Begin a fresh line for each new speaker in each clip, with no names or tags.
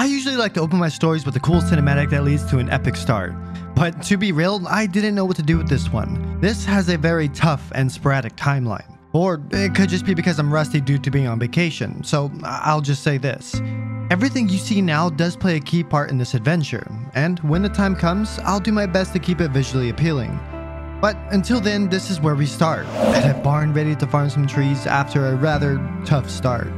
I usually like to open my stories with a cool cinematic that leads to an epic start. But to be real, I didn't know what to do with this one. This has a very tough and sporadic timeline. Or it could just be because I'm rusty due to being on vacation, so I'll just say this. Everything you see now does play a key part in this adventure, and when the time comes, I'll do my best to keep it visually appealing. But until then, this is where we start, at a barn ready to farm some trees after a rather tough start.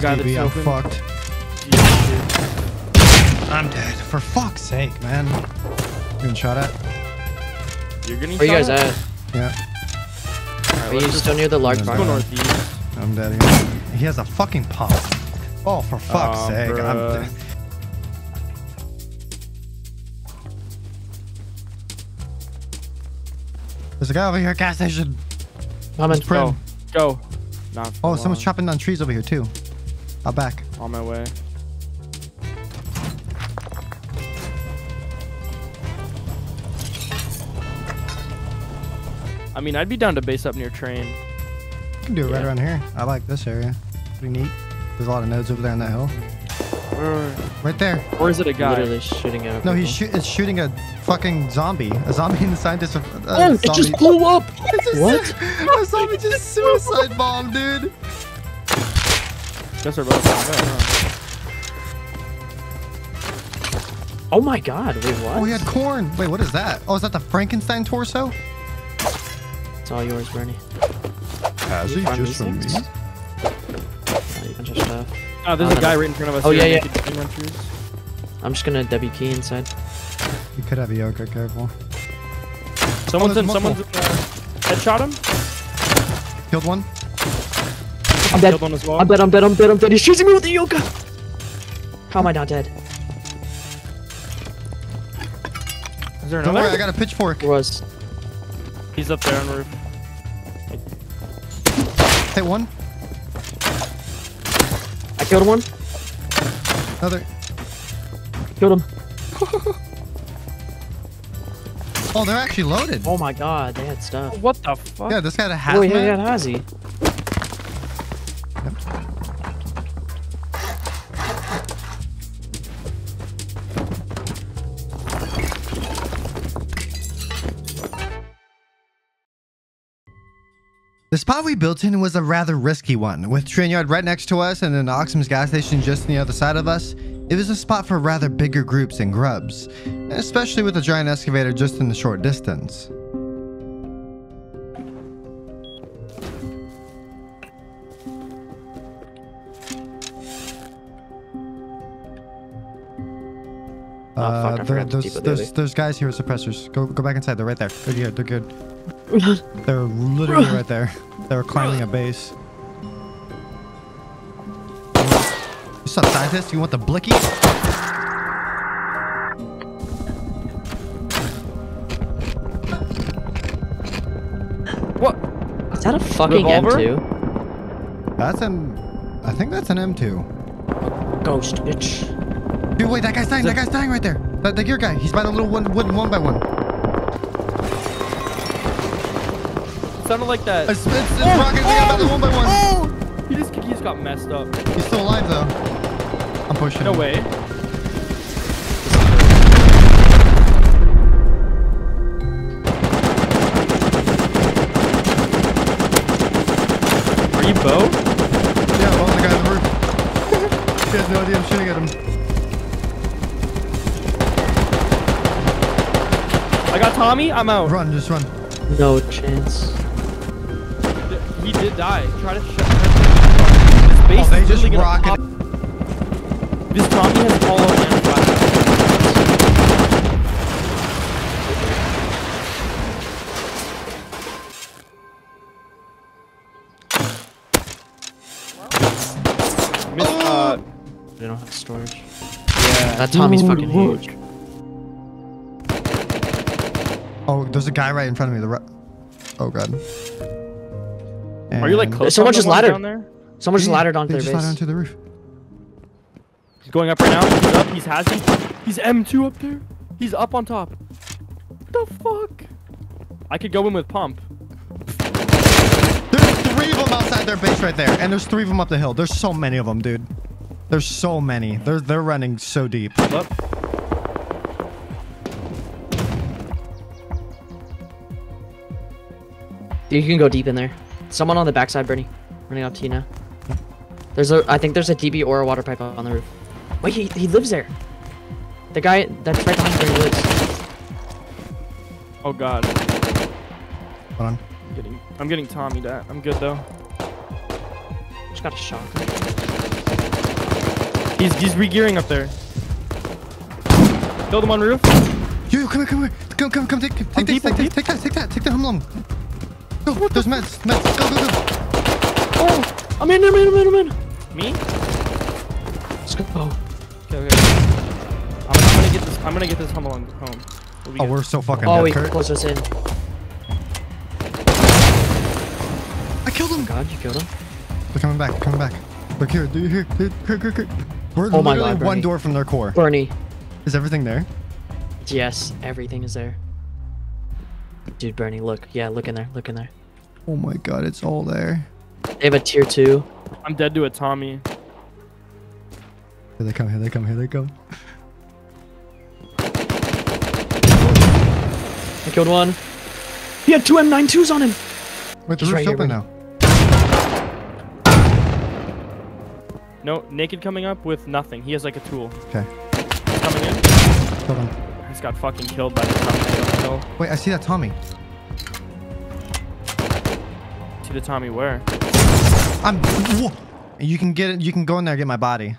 There's a guy
DB,
that's
I'm
open.
fucked. I'm dead. For fuck's sake, man. You Getting shot at?
You're getting
Where you guys
shot
at?
Yeah,
Are you still near the large
Let's
Let's
barn?
go northeast.
I'm dead again. He has a fucking pop. Oh, for fuck's
Aw,
sake. I'm dead. There's a guy over here at gas station.
Coming.
It's Prim.
Go. Go. Not for
Oh, someone's
long.
chopping down trees over here too. Out back.
On my way. I mean, I'd be down to base up near train.
You can do it right around here. I like this area. Pretty neat. There's a lot of nodes over there on that hill.
Where,
Right there.
or is it a guy?
Literally shooting at.
No, he's
people.
It's shooting a fucking zombie. A zombie and the scientist. Of, uh,
Oh, it just blew up. What?
a zombie just suicide bomb, dude.
Guess we're both on there, huh?
Oh my god! Wait, what?
Oh, he had corn. Wait, what is that? Oh, is that the Frankenstein torso?
It's all yours, Bernie.
Has
he? Just from me? Oh, you bunch of stuff.
Oh, there's
Oh,
a guy
no.
right in front of us.
Oh,
here,
yeah, yeah.
naked, green on trees.
I'm just gonna W key inside.
You could have a yoga. Careful.
Someone's
there's
in. Someone's in.
multiple.
Uh, headshot him.
Killed one.
I'm dead.
Killed one as well.
I'm dead. I'm dead. I'm dead. I'm dead. He's shooting me with the yoga. How am I not dead?
Is there
Don't worry, I got a pitchfork.
Where was?
He's up there on the roof.
Hit one.
I killed one.
Another.
Killed him.
Oh, they're actually loaded.
Oh my god, they had stuff.
What the fuck?
Yeah, this guy had a
Oh, yeah,
hazmat.
yeah, has
spot we built in was a rather risky one, with train yard right next to us and an Oxum's gas station just on the other side of us. It was a spot for rather bigger groups and grubs, especially with a giant excavator just in the short distance.
Oh, fuck,
Uh, there- there's,
the
there's, there's guys here with suppressors. Go go back inside. They're right there. They're good. They're good. They're literally right there. They're climbing a base. What's up, scientist? You want the blicky?
What?
Is that a fucking
Revolver?
M2?
That's an. I think that's an M2.
Ghost, bitch.
Dude, wait, that guy's dying. That guy's dying right there. That, the gear guy. He's by the little one, wooden one by one.
Sounded like that.
It's, it's, it's rocking again by the one by one.
Oh! He just he just got messed up.
He's still alive though. I'm pushing.
No
him.
way. Are you Bo?
Yeah, well, the guy on the roof. he has no idea I'm shooting at him.
I got Tommy. I'm out.
Run, just run.
No chance.
He did die. Try to shut. This base
Oh, they
is
just
literally gonna
rocket.
pop- This Tommy has hollow and flash. Miss, uh,
They don't have storage.
yeah.
That Tommy's fucking huge.
Oh, there's a guy right in front of me. The ri- Oh god.
Are you like
And-
close?
Someone
to
just
the
laddered.
down there?
Someone just
Yeah,
laddered onto
they
their
just laddered
base.
onto the roof.
He's going up right now. He's up. He's has He's M2 up there. He's up on top. What the fuck? I could go in with pump.
There's three of them outside their base right there, and there's three of them up the hill. There's so many of them, dude. There's so many. They're they're running so deep.
Up.
You can go deep in there. Someone on the backside, Bernie. Running up to you now. There's a, I think there's a DB or a water pipe on the roof. Wait, he, he lives there. The guy that's right behind Bernie lives.
Oh god.
Hold on.
I'm getting I'm getting Tommy that. I'm good though.
Just got a shot.
He's he's regearing up there. Killed him on roof.
You come here, come here. Come come come take take
I'm
this,
deep, I'm
take,
deep.
this, take that, take that, take that home along. Go, there's meds, meds. Go, go, go.
Oh, I'm in, I'm in, I'm in, I'm in.
Me?
Let's go.
Okay, okay. I'm, I'm gonna get this. I'm gonna get this home along home. We'll
Oh,
good.
we're so fucking
Oh,
dead,
wait,
Kurt.
close us in.
I killed him.
God, you killed him.
They're coming back, coming back. Look here, dude, here, dude, Kurt, Kurt, Kurt. We're
Oh my
literally
God,
one door from their core.
Bernie.
Is everything there?
Yes, everything is there. Dude, Bernie, look. Yeah, look in there, look in there.
Oh my god, it's all there.
They have a tier two.
I'm dead to a Tommy.
Here they come, here they come, here they come.
I killed one. He had two M92s on him.
Wait, the
He's
roof's
right
open
Bernie.
now.
No, naked coming up with nothing. He has like a tool.
Okay,
He's coming in.
hold on.
He's got fucking killed by the Tommy on.
Wait, I see that Tommy.
See the Tommy where?
I'm. Whoa. You can get it. You can go in there and get my body.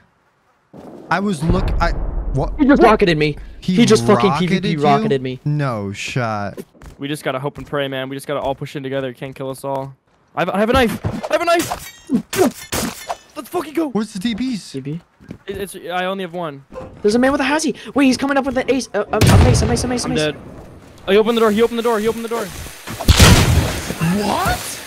I was look. I. What?
He just rocketed me. He, just fucking
rocketed
PvP
you?
rocketed me.
No shot.
We just gotta hope and pray, man. We just gotta all push in together. It can't kill us all. I have, I have a knife. I have a knife. Let's fucking go.
Where's the DBs?
DB.
It, it's. I only have one.
There's a man with a hazy. Wait, he's coming up with an ace. Uh, a, a mace, a mace, a mace, a
I'm dead. Oh, he opened the door. He opened the door. He opened the door.
What?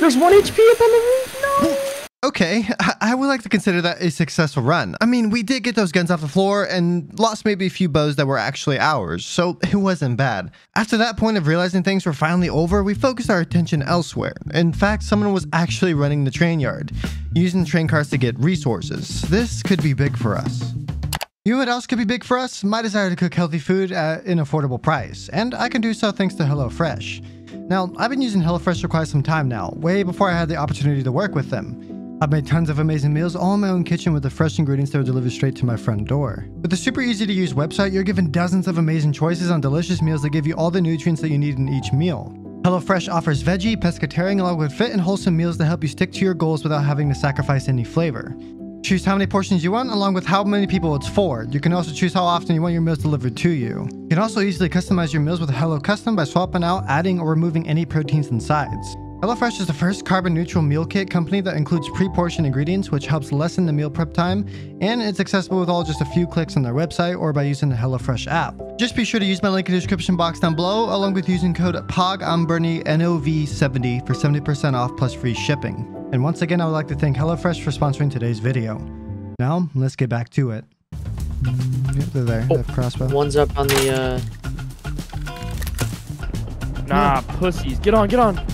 There's one HP up on the roof. No.
Okay, I, I would like to consider that a successful run. I mean, we did get those guns off the floor and lost maybe a few bows that were actually ours, so it wasn't bad. After that point of realizing things were finally over, we focused our attention elsewhere. In fact, someone was actually running the train yard, using the train cars to get resources. This could be big for us. You know what else could be big for us? My desire to cook healthy food uh, at an affordable price, and I can do so thanks to HelloFresh. Now, I've been using HelloFresh for quite some time now, way before I had the opportunity to work with them. I've made tons of amazing meals all in my own kitchen with the fresh ingredients that are delivered straight to my front door. With the super easy to use website, you're given dozens of amazing choices on delicious meals that give you all the nutrients that you need in each meal. HelloFresh offers veggie, pescatarian, along with fit and wholesome meals that help you stick to your goals without having to sacrifice any flavor. Choose how many portions you want, along with how many people it's for. You can also choose how often you want your meals delivered to you. You can also easily customize your meals with Hello Custom by swapping out, adding, or removing any proteins and sides. HelloFresh is the first carbon neutral meal kit company that includes pre portioned ingredients, which helps lessen the meal prep time, and it's accessible with all just a few clicks on their website or by using the HelloFresh app. Just be sure to use my link in the description box down below, along with using code POGONBERNIE70 for 70% off plus free shipping. And once again, I would like to thank HelloFresh for sponsoring today's video. Now, let's get back to it. Yep, they're there. They have crossbow.
One's up on the. uh...
Nah, pussies. Get on. Get on.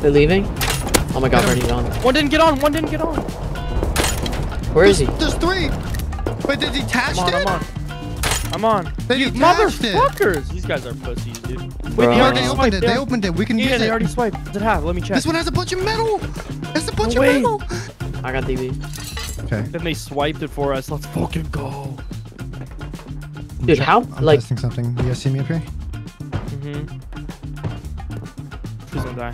They're leaving. Oh my God,
Get him.
Bernie's on.
One didn't get on. One didn't get on.
Where is he?
There's three! Wait, they detached
I'm on.
it?
I'm on. I'm on.
They
you
detached it.
motherfuckers! These guys are pussies, dude. Wait,
Bro.
they
They
already
already
Uh,
opened
swiped.
it.
They
They opened it. We can
Yeah,
use
they already swiped. Does it have? Let me check.
This one has a bunch of metal. That's a bunch
No
of
way.
metal.
I got DB.
Okay.
Then they swiped it for us. Let's fucking go.
Dude, how?
I'm
Like,
testing something. Do you guys see me up here?
Mm-hmm. Please don't die.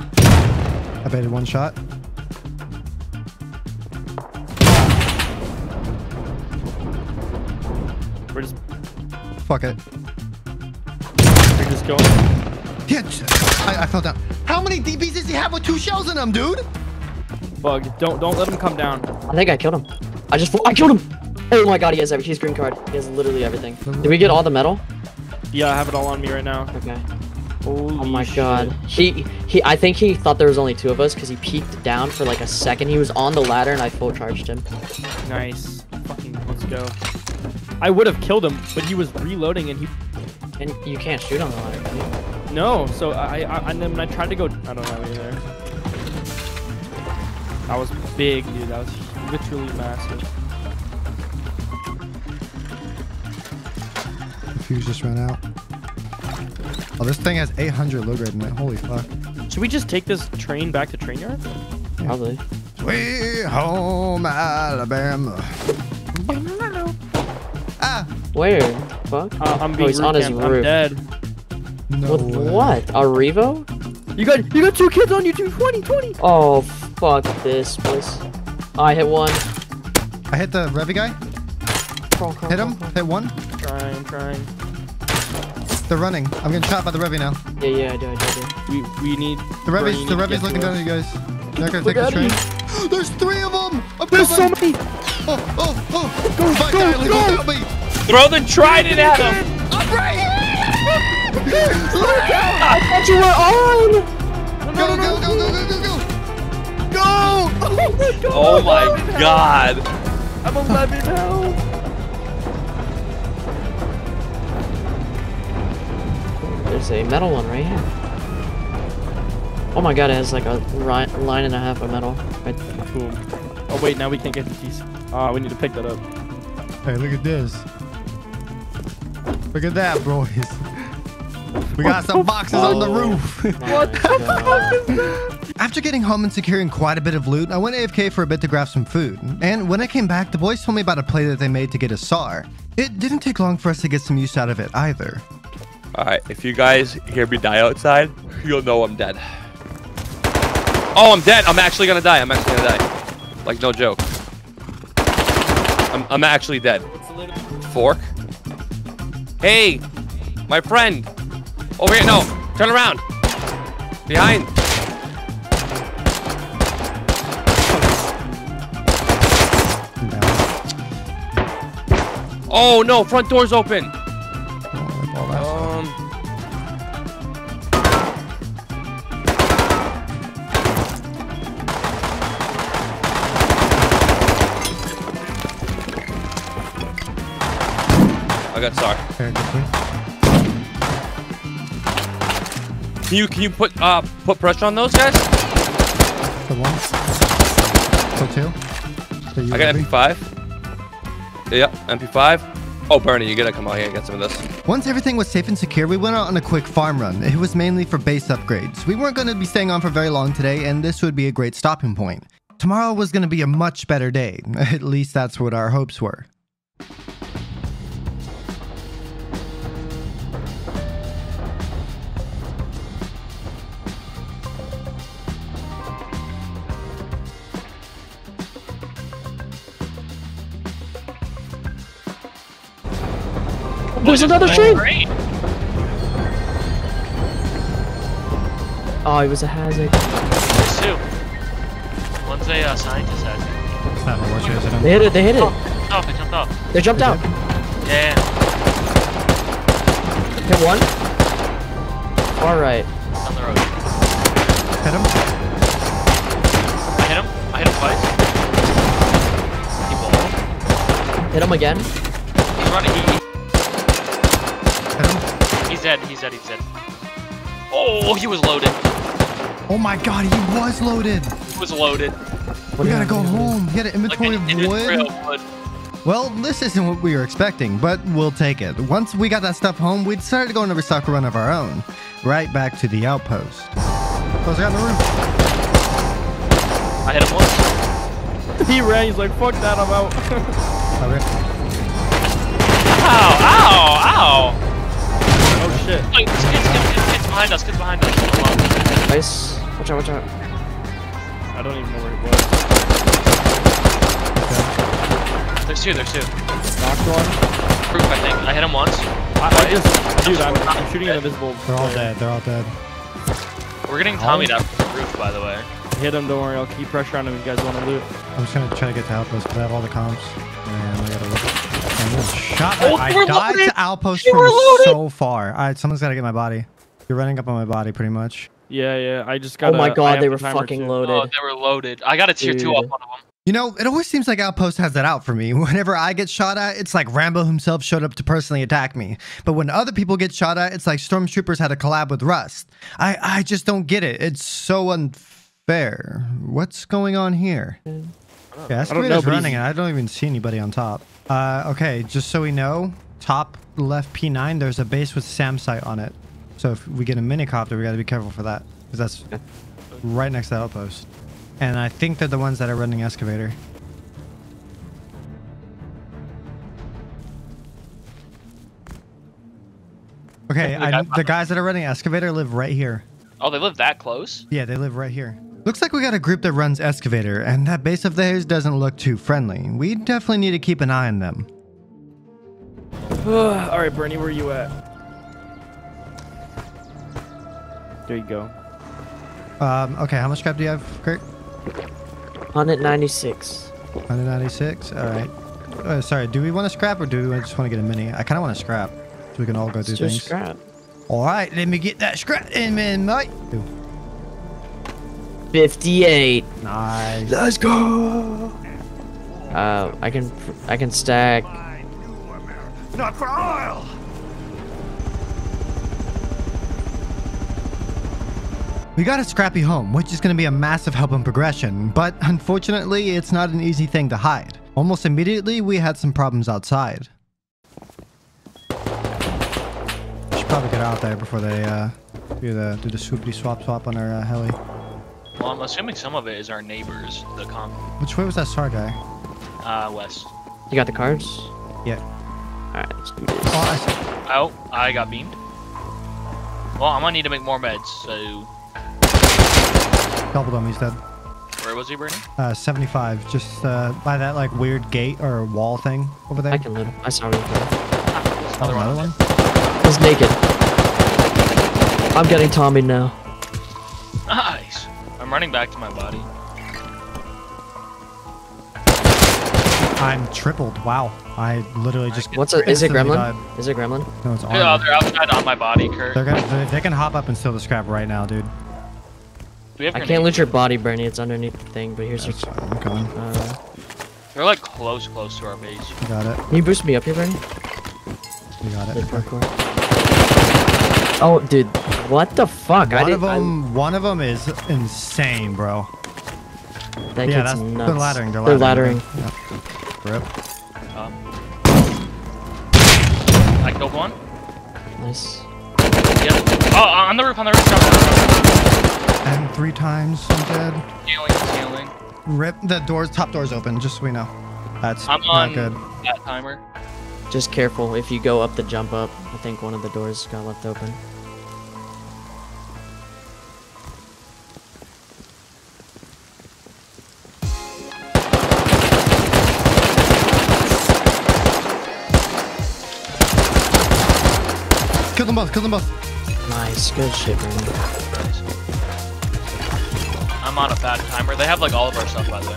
I baited one shot.
We're just
Fuck it.
we're just going.
Yeah, j- I, I fell down. How many DBs does he have with two shells in them, dude?
Bug. Don't don't let him come down.
I think I killed him. I just. I killed him. Oh my God, he has every. He's green card. He has literally everything. Did we get all the metal?
Yeah, I have it all on me right now.
Okay.
Holy
Oh my
shit.
God. He he. I think he thought there was only two of us because he peeked down for like a second. He was on the ladder and I full charged him.
Nice. Fucking let's go. I would have killed him, but he was reloading and he
And you can't shoot on the ladder, can you?
No, so I, I and then I tried to go, I don't know either. That was big, dude. That was literally massive.
The fuse just ran out. Oh, this thing has 800 low grade in it. Holy fuck.
Should we just take this train back to train yard?
Probably.
Sweet home Alabama. Ah,
Where? Fuck.
Uh, I'm
oh,
being
he's on his
recamped. I'm dead.
no
With
way.
what? A Revo?
You got you got two kids on you, dude. 20, 20.
Oh, fuck this place. I hit one.
I hit the Revy guy.
Crawl, crawl,
Hit him.
crawl,
Hit one.
Trying, trying.
They're running. I'm getting shot by the Revy now.
Yeah, yeah, I do, I do, I do.
We we need.
The
Bernie,
Revy's, the
need
Revy's looking down at you guys. They're gonna
Look
take the
at
train. There's three of them. I'm
There's so many.
Oh, oh, oh.
Go,
My
go,
guy,
go.
leave me.
Throw the trident at him!
I'm right here. Look out.
I thought you were on!
Go, go, go, go, go, go, go. Go.
Oh my god!
I'm 11 health.
There's a metal one right here. Oh my god, it has like a ri- line and a half of metal. Right
Boom. Oh wait, now we can't get the keys. Ah, we need to pick that up.
Hey, look at this. Look at that, boys. We got some boxes on the roof.
What the
After getting home and securing quite a bit of loot, I went AFK for a bit to grab some food. And when I came back, the boys told me about a play that they made to get a SAR. It didn't take long for us to get some use out of it either.
Alright, if you guys hear me die outside, you'll know I'm dead. Oh, I'm dead! I'm actually gonna die. I'm actually gonna die. Like, no joke. I'm, I'm actually dead. Fork? Hey! My friend! Over here, no! Turn around! Behind! Oh no, front door's open! Can you can you put uh put pressure on those guys?
One. Two.
I got
ready?
MP5. Yep, MP5. Oh, Bernie, you gotta come out here and get some of this.
Once everything was safe and secure, we went out on a quick farm run. It was mainly for base upgrades. We weren't going to be staying on for very long today, and this would be a great stopping point. Tomorrow was going to be a much better day. At least that's what our hopes were.
There's another train!
Great.
Oh, it was a hazard.
There's two. One's a uh, scientist, I think.
It's not the worst, is?
They hit it, they hit it.
Oh, they jumped off.
They jumped out.
Yeah,
Hit one. All right.
down the road.
Hit him.
I hit him. I hit him twice. He balled.
Hit him again.
He's running. He,
Hit him.
he's dead. He's dead. He's dead. Oh, he was loaded.
Oh my god, he was loaded.
He was loaded.
We gotta go home. He had an
Like
inventory
an
of wood.
of wood.
Well, this isn't what we were expecting, but we'll take it. Once we got that stuff home, we decided to go on a restock run of our own. Right back to the outpost. Close out the roof.
I hit him once.
He ran. He's like, fuck that. I'm out.
Okay.
Ow! Ow! Ow!
Oh shit.
Wait, kids, kids, kids, kids behind us. Kids behind us. Come on.
Nice. Watch out, watch out.
I don't even know where he was.
There's two. There's two.
Knocked one.
Proof, I think. I hit him once.
I, I just, dude, I'm, I'm shooting an invisible.
They're all
player.
dead. They're all dead.
We're getting Tommy down from the roof, by the way.
Hit him. Don't worry. I'll keep pressure on him. if You guys want to loot?
I'm just gonna try to get to Outpost, but I have all the comps. And I gotta look. I'm shot.
Oh,
I
they
died
loaded!
to Outpost
They
from so far. Alright, someone's gotta get my body. You're running up on my body pretty much.
Yeah, yeah. I just got.
Oh my god, they were fucking
Oh,
loaded.
they were loaded. I got a tier two
Dude.
off one of them.
You know, it always seems like Outpost has that out for me. Whenever I get shot at, it's like Rambo himself showed up to personally attack me. But when other people get shot at, it's like Stormtroopers had a collab with Rust. I, I just don't get it. It's so unfair. What's going on here? Yeah,
I don't know, he's-
running and I don't even see anybody on top. Uh, okay, just so we know, top left P9, there's a base with SAM site on it. So if we get a minicopter, we gotta be careful for that. Because that's
Okay.
right next to the outpost. And I think they're the ones that are running excavator. Okay,
The guy
I, the guys that are running excavator live right here.
Oh, they live that close?
Yeah, they live right here. Looks like we got a group that runs excavator, and that base of theirs doesn't look too friendly. We definitely need to keep an eye on them.
All right, Bernie, where are you at? There you go.
Um, okay, how much scrap do you have, Kurt?
196.
196. All right. Uh, sorry, do we want to scrap or do we just want to get a mini? I kind of want to scrap so we can all go
Let's do
things.
scrap.
All right, let me get that scrap in, man, mate. Ooh,
58.
Nice.
Let's go. Uh, I can I can stack.
Not for oil!
We got a scrappy home, which is going to be a massive help in progression, but unfortunately, it's not an easy thing to hide. Almost immediately, we had some problems outside. Should probably get out there before they uh, do the do the swoopity swap swap on our uh, heli.
Well, I'm assuming some of it is our neighbors, the com
Which way was that star guy?
uh, west.
You got the cards?
Yeah.
Alright, let's do this.
Oh, I.
Oh, I got beamed. Well, I'm gonna need to make more meds, so
Doubled him. He's dead.
where was he, Bernie?
Uh, 75, just uh, by that like weird gate or wall thing over there.
I can loot him. I saw him.
Another one.
another one.
He's naked. I'm getting Tommy now.
Nice. I'm running back to my body.
I'm tripled. Wow. I literally just.
What's a? Is it gremlin?
died.
Is it gremlin?
No, it's
Yeah,
armor.
they're outside on my body, Kurt.
They're gonna, they, they can hop up and steal the scrap right now, dude.
We have
I can't
grenades?
loot your body, Bernie. It's underneath the thing. But here's your.
That's fine. I'm coming.
Uh,
They're like close, close to our base.
You got it.
can you boost me up here, Bernie?
You got it.
Mid parkour. Oh, dude, what the fuck? I
One of
didn't. I-
them, one of them is insane, bro.
that
yeah,
kid's
that's
nuts.
they're laddering. They're
They're
laddering.
laddering.
Yeah. Rip.
Um, I killed one.
Nice.
The oh, on the roof, on the roof.
And three times I'm dead.
Healing, healing.
Rip. The doors, top doors open, just so we know. That's
I'm
not
on
good.
that timer.
Just careful if you go up the jump up. I think one of the doors got left open.
Both. Kill them both.
Nice, good shit, Bernie.
Nice. I'm on a bad timer. They have like all of our stuff, by the way.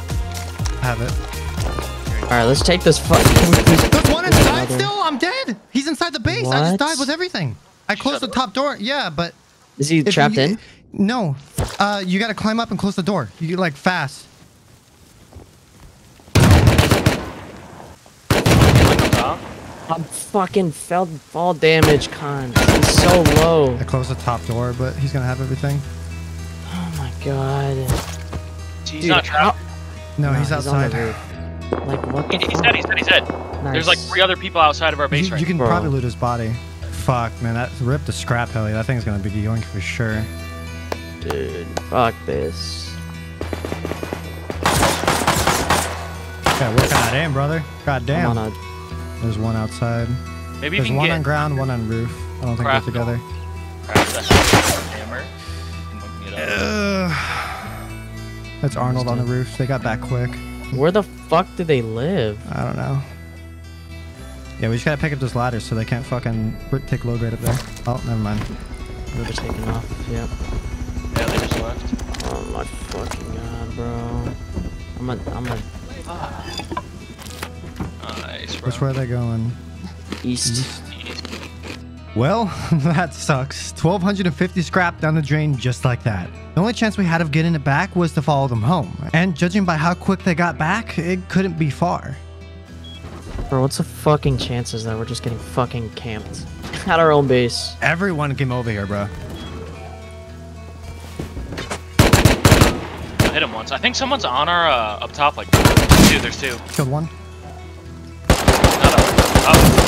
Have it.
All right, let's take this fuck.
There's one inside still. I'm dead. He's inside the base. I just died with everything. I closed the
Shut
top door. Yeah, but
Is he trapped
you-
in?
No. Uh, you gotta climb up and close the door. You like fast.
I'm fucking fell fall damage, con. He's so low.
I closed the top door, but he's gonna have everything.
Oh my god.
He's
Dude,
not trapped.
No,
No,
he's outside.
the roof. Like what the
He- He's
fuck?
dead. He's dead. He's dead. There's like three other people outside of our base
You,
right
you can
Bro.
probably loot his body. Fuck, man, that ripped the scrap heli. That thing's gonna be yoink for sure.
Dude, fuck this.
Yeah, working that aim, brother. God
I'm
damn.
On a
There's one outside.
Maybe
There's
we can
one
get
on ground, one on roof. I don't think they're together.
perhaps a hammer. and we can get up.
Ugh. That's Arnold on the roof. They got back quick.
Where the fuck do they live?
I don't know. Yeah, we just gotta pick up this ladder so they can't fucking r- take low grade up there. Oh, never mind.
They're just taking off. Yep.
Yeah, they just left.
Oh my fucking god, bro. I'm a, I'm a
Nice, bro.
Which way are they going?
east.
East.
East.
Well, that sucks. 1250 scrap down the drain just like that. The only chance we had of getting it back was to follow them home. And judging by how quick they got back, it couldn't be far.
Bro, what's the fucking chances that we're just getting fucking camped at our own base?
Everyone came over here, bro.
I hit him once. I think someone's on our uh, up top. Like two. There's two.
Killed one.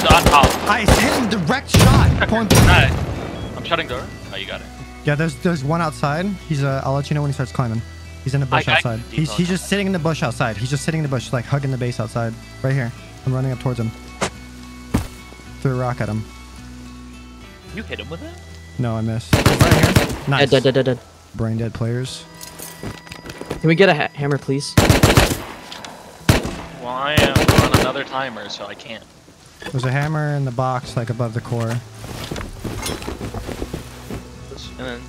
Not up. Up. On top.
I hit him direct shot. Point blank.
Alright. I'm shutting door. Oh, you got it.
Yeah, there's there's one outside. He's uh, I'll let you know when he starts climbing. He's in the bush
I- I-
outside. He's he's just sitting in the bush outside. He's just sitting in the bush, like hugging the base outside. Right here. I'm running up towards him. Threw a rock at him.
You hit him with it?
No, I missed. Right here. Nice.
Dead, dead, dead, dead, dead.
Brain dead players.
Can we get a ha hammer, please?
Well, I am on another timer, so I can't.
There's a hammer in the box, like above the core.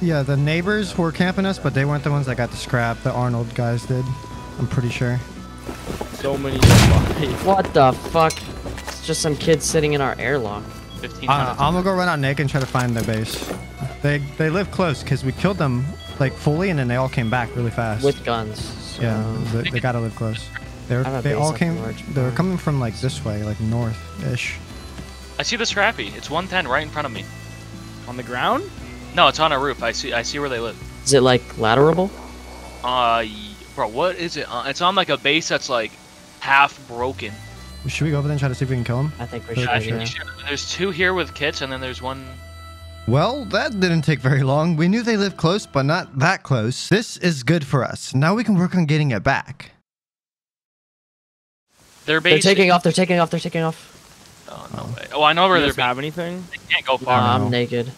Yeah, the neighbors were camping us, but they weren't the ones that got the scrap. The Arnold guys did. I'm pretty sure.
So many.
What the fuck? It's just some kids sitting in our airlock.
Uh. I'm gonna go run out naked and try to find their base. They they live close because we killed them like fully, and then they all came back really fast.
With guns. So.
yeah, they, they gotta live close. They were,
I have a
they all came. They were coming from like this way, like north-ish.
I see the scrappy. It's 110 right in front of me.
On the ground?
No, it's on a roof. I see. I see where they live.
Is it like laterable?
Uh, bro, what is it? Uh, it's on like a base that's like half broken.
Should we go over there and try to see if we can kill him?
I think we
Yeah,
should.
I
I
think
yeah.
should. There's two here with kits, and then there's one.
Well, that didn't take very long. We knew they lived close, but not that close. This is good for us. Now we can work on getting it back.
Their
They're taking off. They're taking off. They're taking off.
Oh, no way. Oh, I know where
Do
they're.
guys have anything?
They can't go far.
no.
I'm naked.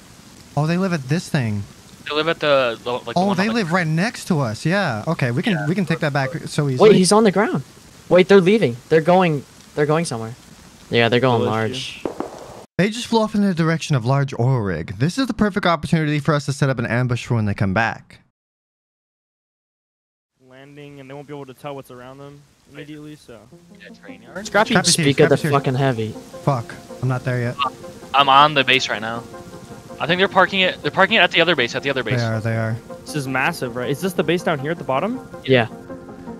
Oh, they live at this thing.
They live at the. the like, the
Oh,
one
they
on the-
live right next to us. Yeah. Okay, we can we can take that back so easily.
Wait, he's on the ground. Wait, they're leaving. They're going. They're going somewhere. Yeah, they're going
Bless
large.
They just flew off in the direction of large oil rig. This is the perfect opportunity for us to set up an ambush for when they come back.
Landing, and they won't be able to tell what's around them immediately, so.
Yeah, train yard.
Scrappy,
Scrappy's here,
speak of the
Scrappy's here.
fucking heavy.
Fuck, I'm not there yet.
I'm on the base right now. I think they're parking it. They're parking it at the other base. At the other base.
They
base.
are, they are.
This is massive, right? Is this the base down here at the bottom?
Yeah,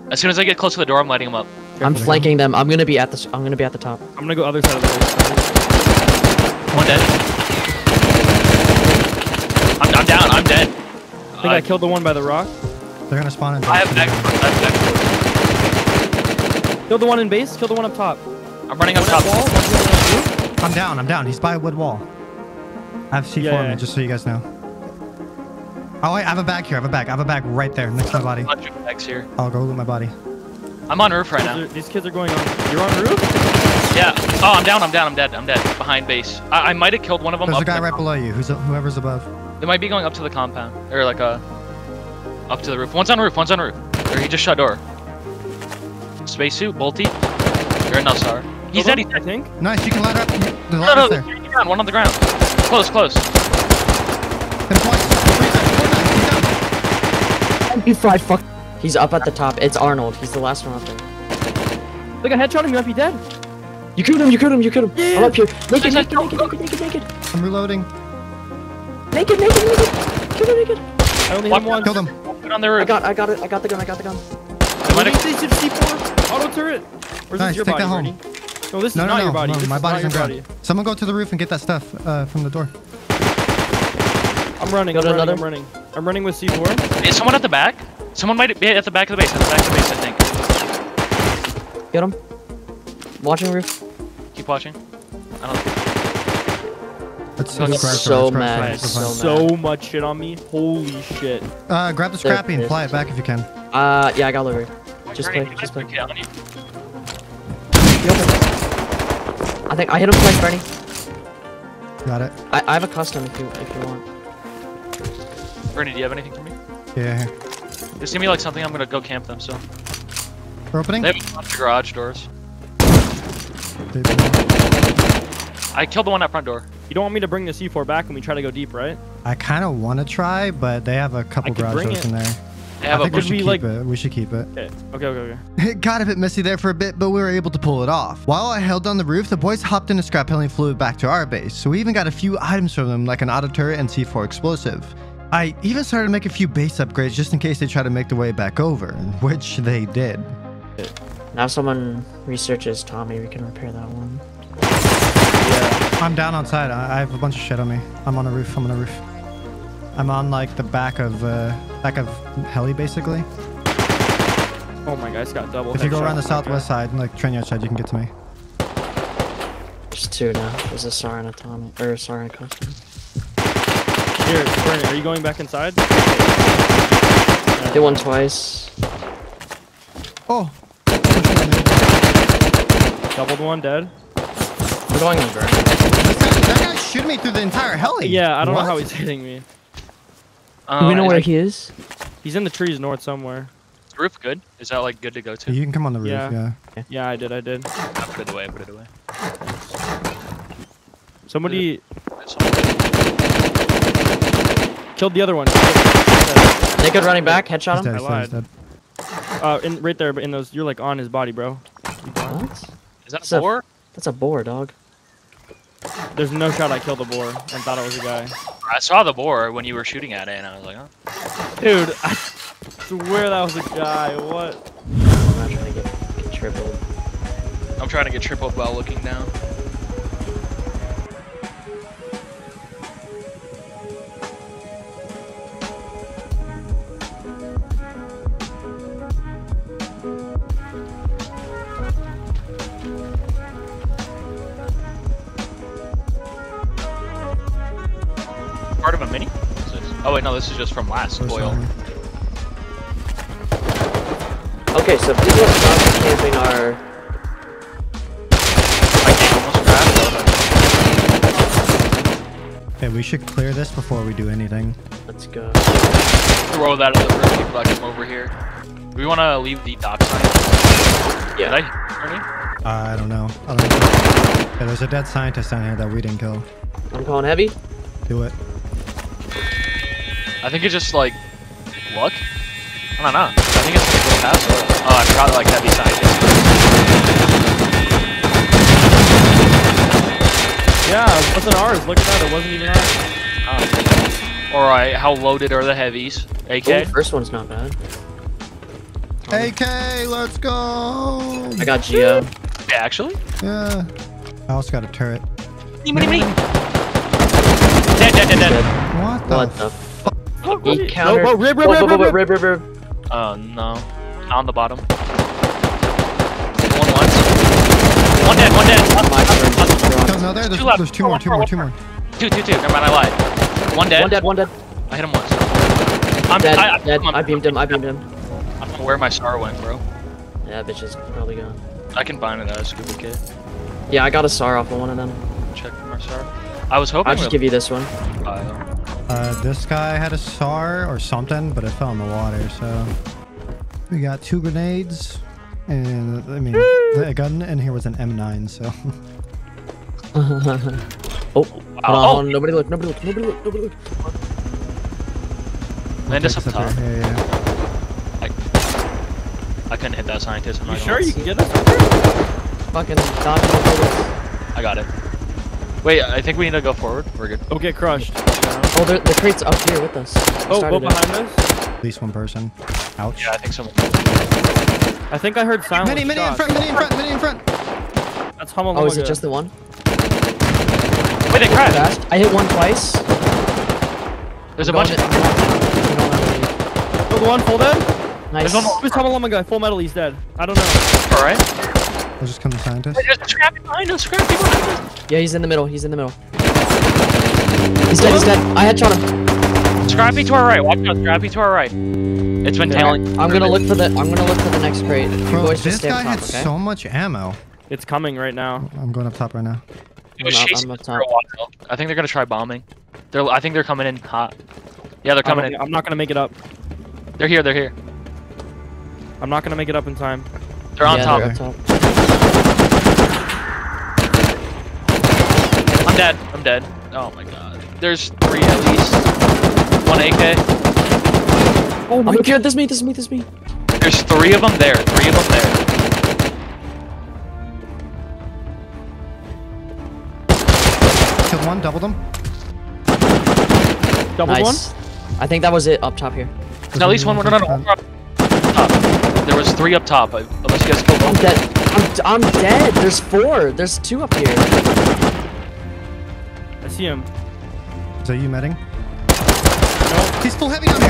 As soon as I get close to the door, I'm lighting them up.
I'm
Careful,
flanking them. I'm gonna be at the. s- I'm gonna be at the top.
I'm gonna go other side of the base.
One dead. I'm, I'm down. I'm dead.
I think I killed the one by the rock.
They're gonna spawn in.
I have expert. I have expert.
Killed the one in base. Kill the one up top.
I'm running up top.
wall. one's on the roof.
I'm down, I'm down. He's by a wood wall. I have C4
Yeah,
on
yeah.
just so you guys know. Oh wait, I have a bag here. I have a bag. I have a bag right there next to my body.
Bunch of bags here.
I'll go loot my body.
I'm on roof right now.
These are- These kids are going on. You're on roof?
Yeah. Oh, I'm down. I'm down. I'm dead. I'm dead. Behind base. I, I might have killed one of them.
There's
up
a guy
the
right below you. Who's whoever's above.
They might be going up to the compound or like a up to the roof. One's on roof. One's on roof. Or he just shut door. Spacesuit, bolty. You're in Nelsar. He's
Killed
dead. He's
him, I think.
Nice, you can light up. The
No, no,
there.
one on the ground. One on the ground. Close, close.
Hit him twice. Three times. Four times. He's down.
You fried fuck. He's up at the top. It's Arnold. He's the last one up there.
Look, I headshot him. You might be dead.
You killed him. You killed him. You killed him. I'm up here. Naked,
Nice,
naked, naked, naked, naked, naked,
I'm reloading.
naked, naked, naked. Kill him, naked.
I only
What?
hit him.
Killed him.
Put on the
I got, I got it. I got the gun. I got the gun.
I might
Wait,
have-
this is C4. Auto turret. Or is
Nice,
this your
take
body,
that home.
Bernie? No, this
No,
is
no,
not
no.
your body.
no,
This
my
is not
body's
your
on ground.
body.
Someone go to the roof and get that stuff uh, from the door.
I'm running.
Go
I'm running.
another?
I'm running. I'm running with C4.
Is someone at the back? Someone might be at the back of the base. At the back of the base, I think.
Get him. Watching roof.
Keep watching. I don't.
Let's,
I'm
let's grab
so
some, let's grab
mad.
some,
I
let's
had
So mad.
so much shit on me. Holy shit.
Uh, grab the
They're
scrappy and fly it back if you can.
Uh, yeah, I got Lou. Just
Bernie,
play, just play.
okay, on you.
I think I hit him twice, Bernie.
Got it.
I, I have a custom if you if you want.
Bernie, do you have anything for me?
Yeah, here.
Just give me like something. I'm gonna go camp them. So
We're opening.
they have a bunch of garage doors. I killed the one at front door.
You don't want me to bring the C4 back when we try to go deep, right?
I kind of want to try, but they have a couple garage doors
it.
in there.
They
I
have a
think we should
we,
keep
like-
it. We should keep it.
Okay, okay, okay. okay.
It got a bit messy there for a bit, but we were able to pull it off. While I held down the roof, the boys hopped in a scrap heli and flew it back to our base. So we even got a few items from them, like an auto turret and C4 explosive. I even started to make a few base upgrades just in case they try to make their way back over, which they did.
Now someone researches Tommy. We can repair that one. Yeah.
I'm down on side. I I have a bunch of shit on me. I'm on a roof. I'm on a roof. I'm on like the back of uh, back of heli basically.
Oh my god, it's got double.
If you go around the
Okay.
southwest side, like train side, you can get to me.
There's two now. There's a SAR and a Tommy. Or a SAR and a custom.
Here, Brandon, are you going back inside?
Hit one twice.
Oh,
Doubled one, dead.
We're going over.
this guy, that guy shooting me through the entire heli.
Yeah, I don't know how he's hitting me.
Uh,
Do we know where
that-
he is?
He's in the trees north somewhere.
is the roof good? Is that like good to go to?
You can come on the roof.
Yeah.
Yeah.
Yeah, I did, I did.
I put it away. Put it away.
Somebody
It's
killed the other one.
Naked running back. Headshot
He's
him.
dead, he's dead, he's dead.
Uh, in right there, but in those, you're like on his body, bro.
What?
Is that
So-
a boar?
That's a boar, dog.
There's no shot I killed the boar and thought it was a guy.
I saw the boar when you were shooting at it, and I was like, oh.
Dude, I swear that was a guy. What?
I'm not trying to get, get tripled.
I'm trying to get tripled while looking down. Oh wait, no, this is just from last
So
oil.
sorry.
Okay, so people are stop camping our.
I can't almost grab
Okay, we should clear this before we do anything.
Let's go.
Throw that at the roof people that come over here. Do we want to leave the dock sign? Did
Yeah.
I hear any?
I don't know. I don't know. Yeah, there's a dead scientist down here that we didn't kill.
I'm calling heavy.
Do it.
I think it's just like luck. I don't know. I think it's just a pass. Oh, I forgot like heavy scientist.
Yeah, it wasn't ours. Look at that. It wasn't even ours.
Oh. All right, how loaded are the heavies? AK.
Ooh, first one's not bad.
AK, let's go.
I got Geo.
Yeah, actually.
Yeah. I also got a turret.
Dead, dead, dead, dead.
Dead.
What the?
What the?
F-
Oh,
He countered.
whoa, rib, rib,
Whoa,
rib,
whoa, whoa,
rib,
rib, rib, rib.
Oh no. On the bottom. One once. One dead, one dead.
My turn.
No, no, there, there's,
Two left.
there's two more, two more, two more.
Two, two, two. Never mind, I lied. One dead.
One dead, one dead.
I hit him once. I'm
Dead,
I, I,
dead.
I'm,
I beamed him, I beamed him.
I don't know where my star went, bro.
Yeah, bitch is probably gone.
I can bind it as a scuba kit.
Yeah, I got a SAR off of one of them.
Check for my star. I was hoping.
I'll just give you this one.
Uh, Uh, this guy had a SAR or something, but it fell in the water, so. We got two grenades, and, I mean, a gun, and here was an M9, so.
oh, hold on,
Oh.
nobody look, nobody look, nobody look, nobody look.
Land us up top.
here. Yeah, yeah.
I couldn't hit that scientist. I'm
You
not
sure you can get us up there?
Fucking dodging the bullets.
I got it. Wait, I think we need to go forward. We're good.
Oh, get crushed.
Oh, the, the crate's up here with us.
Oh,
Started
go
it.
behind us.
At least one person. Ouch.
Yeah, I think so.
I think I heard silent
Mini, mini in front, mini in front, mini in front.
That's Hummel.
Oh, is it just the one?
Wait, they crashed.
I hit one twice.
There's a bunch
to-
of.
I'm on
Oh, the one full dead?
Nice.
There's one more.
Who's Hummel guy? Full metal, he's dead. I don't know.
All right.
I'll just come to scientist.
Wait, There's Scrappy behind us. Scrappy behind us.
Yeah, he's in the middle. He's in the middle. He's dead. He's dead. I headshot him.
Scrappy to our right. Watch out. Scrappy to our right. It's been tailing.
I'm gonna look for the. I'm gonna look for the next crate. You
Bro,
boys just
this
stay
guy
up
had
okay?
so much ammo.
It's coming right now.
I'm going up top right now.
He was
I'm up-
chasing
I'm up
for a
top.
while. I think they're gonna try bombing. They're. I think they're coming in hot. Yeah, they're coming in.
I'm not gonna make it up.
They're here. They're here.
I'm not gonna make it up in time.
They're on
yeah,
top.
They're up top.
I'm dead. I'm dead. Oh my god. There's three at least. One AK.
Oh my god, this is me, this is me, this is me.
There's three of them there. Three of them there.
Killed one, doubled him.
Double one.
Nice. I think that was it up top here.
No, at least one. No, no, no. up top. There was three up top. Unless you guys killed one.
I'm dead. I'm, I'm dead. There's four. There's two up here.
I see him.
Is that you, Medding? No. He's full heavy down here.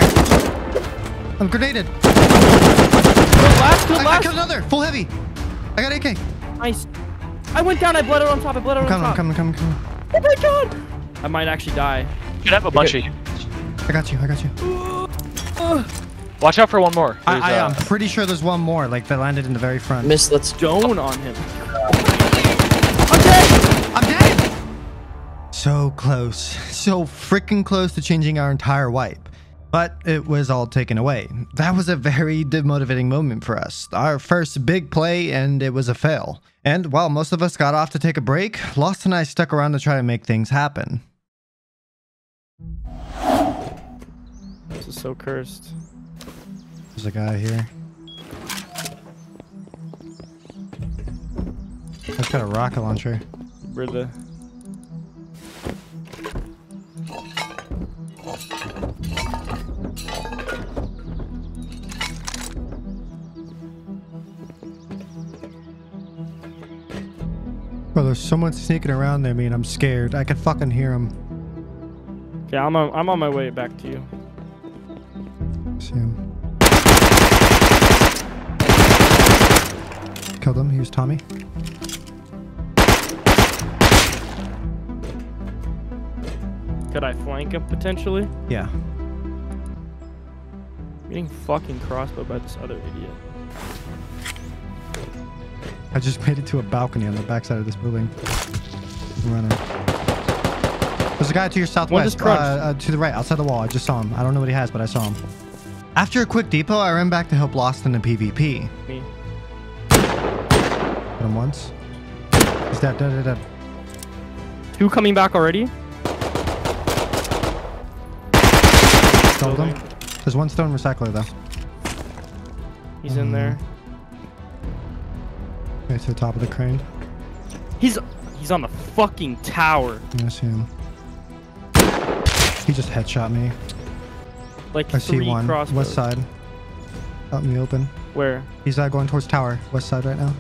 I'm grenaded.
Killed last. Killed
I, I killed another. Full heavy. I got AK.
Nice. I went down. I bled out on top. I bled out
I'm
on
coming, I'm
top.
coming, I'm coming.
Oh my god. I might actually die.
You should have a bunch of.
I got you, I got you.
Watch out for one more.
I,
There's,
I,
uh,
I'm pretty sure there's one more, like that landed in the very front.
Miss, let's.
Stone on him.
So close. So freaking close to changing our entire wipe. But it was all taken away. That was a very demotivating moment for us. Our first big play, and it was a fail. And while most of us got off to take a break, Lost and I stuck around to try to make things happen.
This is so cursed.
There's a guy here. I've got a rocket launcher.
Where the
Bro, there's someone sneaking around there, man. I'm scared. I can fucking hear him.
Yeah, I'm on, I'm on my way back to you.
See him. Killed him. He was Tommy.
Could I flank him potentially?
Yeah.
I'm Getting fucking crossbowed by this other idiot.
I just made it to a balcony on the backside of this building. Running. There's a guy to your southwest, uh, uh, to the right, outside the wall. I just saw him. I don't know what he has, but I saw him. After a quick depot, I ran back to help Lost in the PvP.
Me.
Hit him once. He's dead, dead, dead, dead.
Two coming back already?
Killed him. There's one stone recycler, though.
He's in there.
Right to the top of the crane.
He's he's on the fucking tower.
I see him. He just headshot me.
Like
I see one.
crossbows.
West side. Out in the open.
Where?
He's uh, going towards tower. West side right now.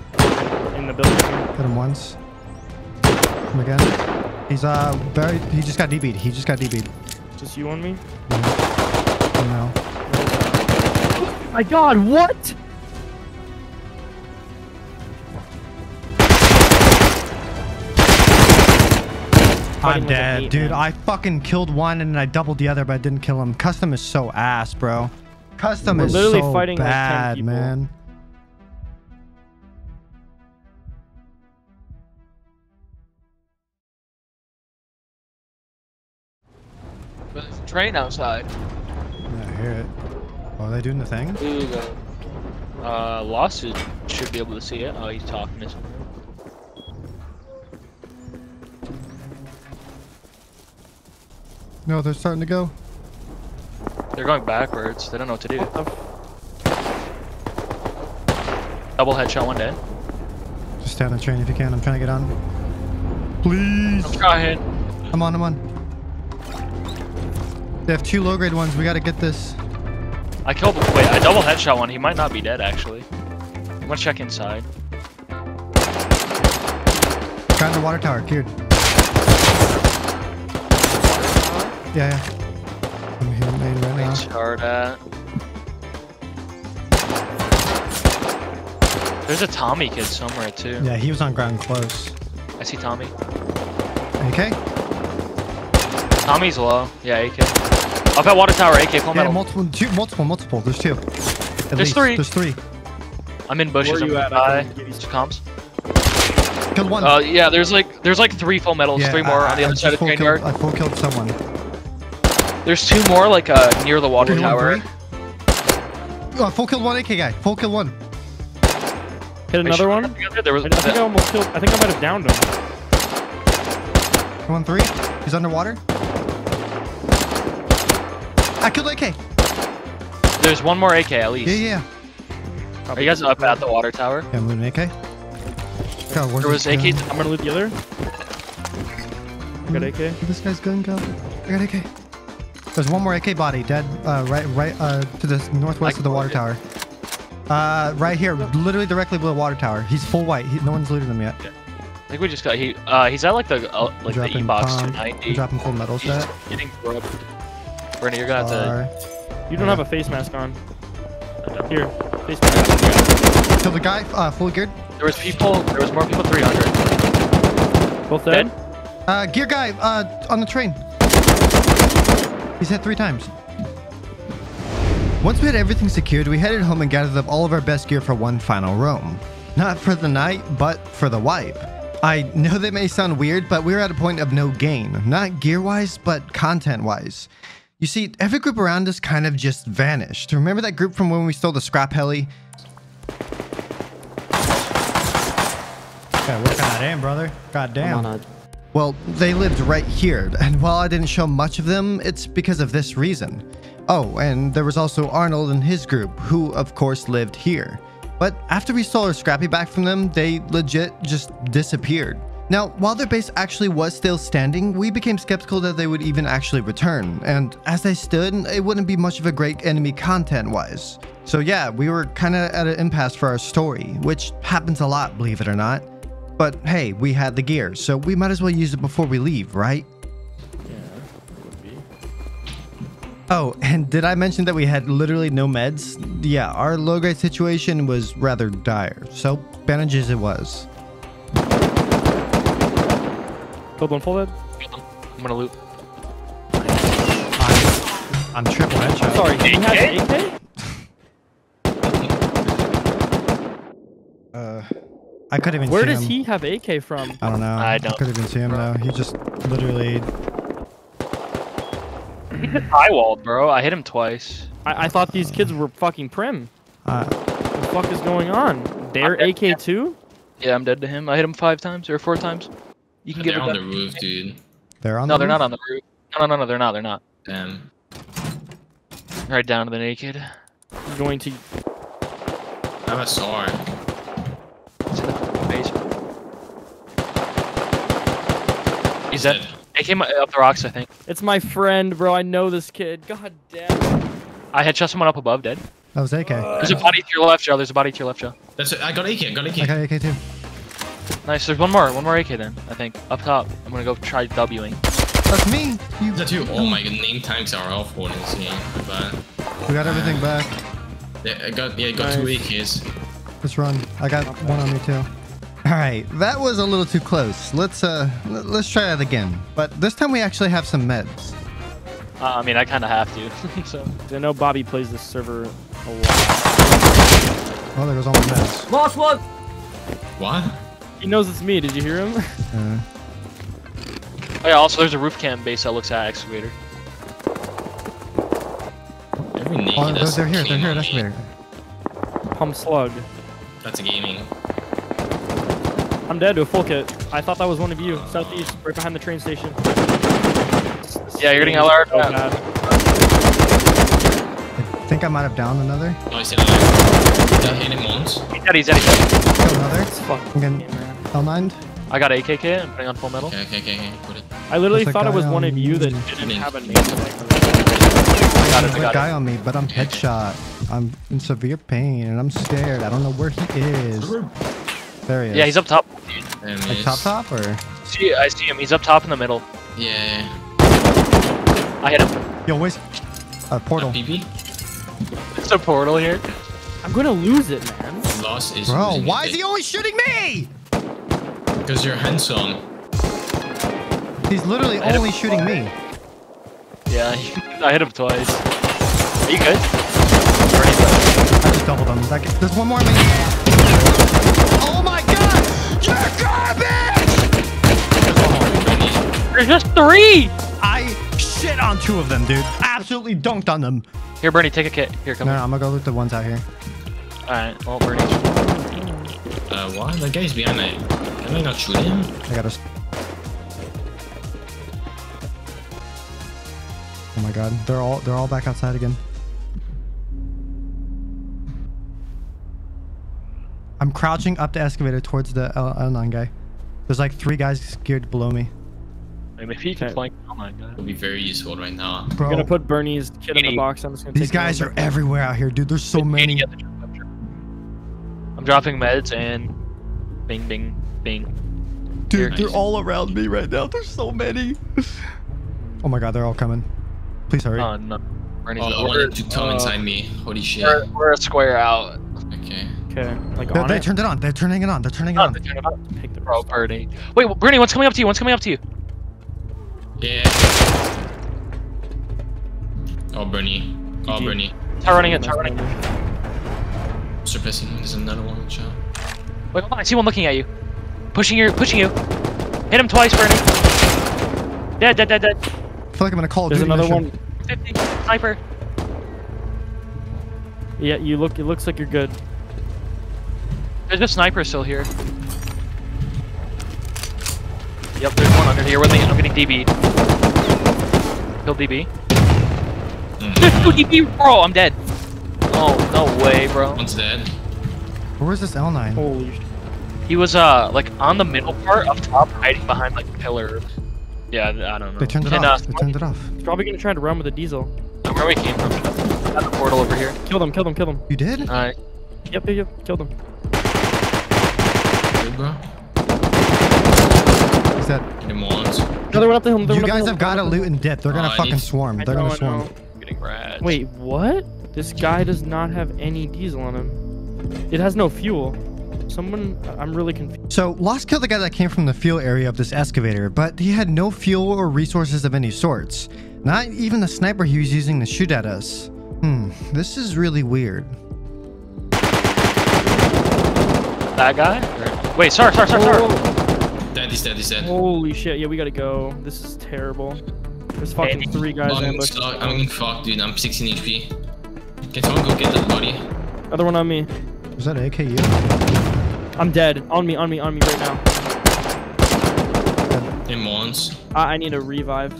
In the building.
Hit him once. Him again. He's uh very. He just got DB'd. He just got DB'd.
Just you on me?
Oh.
My god, what?
I'm
Fighting was an
dead,
eight,
dude.
man.
I fucking killed one and then I doubled the other, but I didn't kill him. Custom is so ass, bro. Custom
We're
is
literally
so
fighting, like, 10
bad,
people.
man.
But there's a train outside.
Yeah, I hear it. Oh, are they doing the thing?
Ooh, the uh, lawsuit should be able to see it. Oh, he's talking to someone.
No, they're starting to go.
They're going backwards. They don't know what to do.
What
Double headshot one dead.
Just stay on the train if you can. I'm trying to get on. Please.
I'm trying.
I'm on, I'm on. They have two low grade ones. We gotta get this.
I killed. Wait, I double headshot one. He might not be dead actually. I'm gonna check inside.
Guy the water tower, geared. Yeah, yeah. I'm here main right now.
Hard at. There's a Tommy kid somewhere too.
Yeah, he was on ground close.
I see Tommy.
Okay.
Tommy's low. Yeah, AK. Up at water tower, AK full
Yeah,
metal.
multiple, two, multiple, multiple. There's two. At
There's
least.
three.
There's three.
I'm in bushes.
Where
I'm
you
gonna
at? I
die.
can give you
Some comms.
Killed one.
Uh, yeah. There's like there's like three full metals.
yeah,
three more
I,
on the
I
other side of the
full
train
killed,
yard.
I full killed someone.
There's two more like uh near the water
Killed
tower.
three. Oh, full killed one AK guy. Full kill one.
Hit another
should-
one?
There was.
I, I think I almost killed. I think I might have downed him.
One three. He's underwater. I killed AK.
there's one more AK at least.
Yeah, yeah.
Are you guys up at the water tower?
Yeah, I'm looting AK. God,
There was AK.
gun?
I'm gonna loot the other. I got AK.
This guy's gun go. I got AK. There's one more AK body dead. Uh, right, right, uh, to the northwest of the water
can
tower. Uh, right here, literally directly below the water tower. He's full white. He, no one's looted him yet. Yeah.
I think we just got he. Uh, he's at like the uh, like the
dropping
E-box
pump,
290.
dropping full metal
He's
set.
getting grubbed. Bernie, you're gonna have
SAR.
You don't
Yeah.
have a face mask on. Here, face mask.
Kill the guy, uh, fully geared.
There was people. There was more people. 300.
Both dead.
Uh, gear guy, uh, on the train. He's hit three times. Once we had everything secured, we headed home and gathered up all of our best gear for one final roam. Not for the night, but for the wipe. I know that may sound weird, but we're at a point of no gain. Not gear-wise, but content-wise. You see, every group around us kind of just vanished. Remember that group from when we stole the scrap heli? Gotta work on that aim, brother. God damn.
I'm on a
Well, they lived right here, and while I didn't show much of them, it's because of this reason. Oh, and there was also Arnold and his group, who of course lived here. But after we stole our Scrappy back from them, they legit just disappeared. Now, while their base actually was still standing, we became skeptical that they would even actually return, and as they stood, it wouldn't be much of a great enemy content-wise. So yeah, we were kinda at an impasse for our story, which happens a lot, believe it or not. But hey, we had the gear, so we might as well use it before we leave, right? Yeah, would be. oh, and did I mention that we had literally no meds? Yeah, our low grade situation was rather dire, so bandages it was.
Killed one full dead.
I'm gonna loot.
I'm, I'm triple headshot.
Sorry, he has AK.
Uh, I couldn't even see him.
Where does
him.
he have AK from?
I don't know.
I don't- I
couldn't even see him though. He just literally.
He hit high walled, bro. I hit him twice.
I, I thought these kids were fucking prim.
Uh,
What the fuck is going on? They're AK too?
Yeah, I'm dead to him. I hit him five times or four times. You can give
They're on the roof, dude.
they're on.
No,
the
they're
roof?
not on the roof. No, no, no, no, they're not. They're not.
Damn.
Right down to the naked.
He's going to.
I have a SAR.
It's in the basement. He's
Dead.
dead. Came up the rocks, I think.
It's my friend, bro. I know this kid. God damn.
I had just someone up above, dead.
That was AK.
Uh, There's a body to your left, Joe. There's a body to your left, Joe.
That's it. I got AK. I got AK.
I got AK too.
Nice. There's one more. One more AK then, I think. Up top. I'm gonna go try Wing.
That's me. You.
Is that you? Oh my god, name tags are awful insane. But
We got everything back.
yeah, I got yeah, I got two AKs.
Let's run. I got one on me too. All right, that was a little too close. Let's uh, let's try that again. But this time we actually have some meds.
Uh, I mean, I kind of have to. so.
I know Bobby plays this server a lot.
Oh, there goes all my meds.
Lost one!
What?
He knows it's me. Did you hear him?
Uh,
Oh yeah. Also, there's a roof cam base that looks at excavator.
Every
oh, they're,
that's
they're here. They're here.
on
That's
me.
better.
Pump slug.
That's a gaming.
I'm dead to a full kit. I thought that was one of you. Southeast, right behind the train station.
Yeah, you're getting LR.
So bad.
I think I might have downed another.
Oh, I see that. Did I hit him once?
He's dead. He's dead. He's dead.
Kill another.
It's fucking
I'm getting
man.
L9.
I got AK kit. I'm putting on full metal.
Okay, okay, okay, okay. Put it.
I literally
There's a
thought it was
guy
one of
on-
you that didn't
Shooting.
have a name
I
tag.
got it.
There's
I
a
got
guy
it.
on me, but I'm headshot. I'm in severe pain and I'm scared. I don't know where he is. There he is.
Yeah, he's up top.
There
Like
he
top
is.
top or?
See, I see him. He's up top in the middle.
Yeah.
I hit him.
Yo, where's uh, portal?
PP?
It's a portal here.
I'm gonna lose it, man.
Loss is.
Bro,
losing
why
it.
is he always shooting me?
Because you're handsome.
He's literally
I
only shooting me.
Yeah, I hit him twice. Are you good?
I just doubled him. There's one more of me. Oh my god! You're garbage!
There's just three!
I shit on two of them, dude. Absolutely dunked on them.
Here, Bernie, take a kit. Here,
No,
come
no,
here.
I'm gonna go loot the ones out here.
Alright, well, Bernie.
Uh, why? The guy's behind me. Can I not shoot him?
I gotta... Oh my god. They're all, they're all back outside again. I'm crouching up the excavator towards the L nine guy. There's like three guys geared below me.
If he can
okay.
flank guy,
it'll be very useful right now.
Bro,
I'm gonna put Bernie's kid in the box. I'm just gonna.
These guys are everywhere out here, dude. There's so many.
I'm dropping meds and bing, bing, bing.
Dude,
Nice.
they're all around me right now. There's so many. Oh my god, they're all coming. Please hurry.
Oh no. Bernie's
Oh, I
we're,
wanted to come
uh,
inside me. Holy shit.
We're, we're a square out.
Okay.
Okay, like
they
on
they turned it on. They're turning it on. They're turning it
Oh,
on.
they turned it up.
Pick the
Bro, Bernie. Wait, well, Bernie, what's coming up to you? What's coming up to you?
Yeah. Oh, Bernie. Oh,
GG.
Bernie.
Try running it, try running it.
Surpassing. There's another one. Shot.
Wait, hold on, I see one looking at you. Pushing you, pushing you. Hit him twice, Bernie. Dead, dead, dead, dead.
I feel like I'm gonna Call of
There's another
mission.
one.
50, sniper.
Yeah, you look. It looks like you're good.
There's a sniper still here. Yep, there's one under here with me. I'm getting DB. Kill DB.
Mm.
There's two DB, bro. I'm dead. Oh no way, bro.
One's dead.
Where's this L9?
Holy.
He was uh like on the middle part up top, hiding behind like pillars. Yeah, I don't know.
They turned it
And,
off.
uh,
They turned it off.
He's probably gonna try to run with a diesel.
where we came from. At the portal over here.
Kill them. Kill them. Kill them.
You did?
Alright.
Yep. Yep. Yep. Kill them.
Good, bro.
He said,
Hit him once.
Another one up the hill.
you
one up the
guys have got to loot and dip. They're gonna
I
fucking swarm. They're gonna
I
swarm.
Getting rad.
Wait, what? This guy does not have any diesel on him. It has no fuel. Someone, I'm really confused.
So, Lost killed the guy that came from the fuel area of this excavator, but he had no fuel or resources of any sorts. Not even the sniper he was using to shoot at us. Hmm, this is really weird.
That guy? Wait, sorry, sorry, sorry, sorry.
Dead. He's dead. He's dead.
Holy shit! Yeah, we gotta go. This is terrible. There's fucking
Andy.
three guys
I'm,
ambushed.
stuck. I'm fucked, dude. I'm 16 HP. Can someone go get that body?
Other one on me.
Was that an AKU?
I'm dead. On me, on me, on me right now.
Hit him once.
I, I need a revive.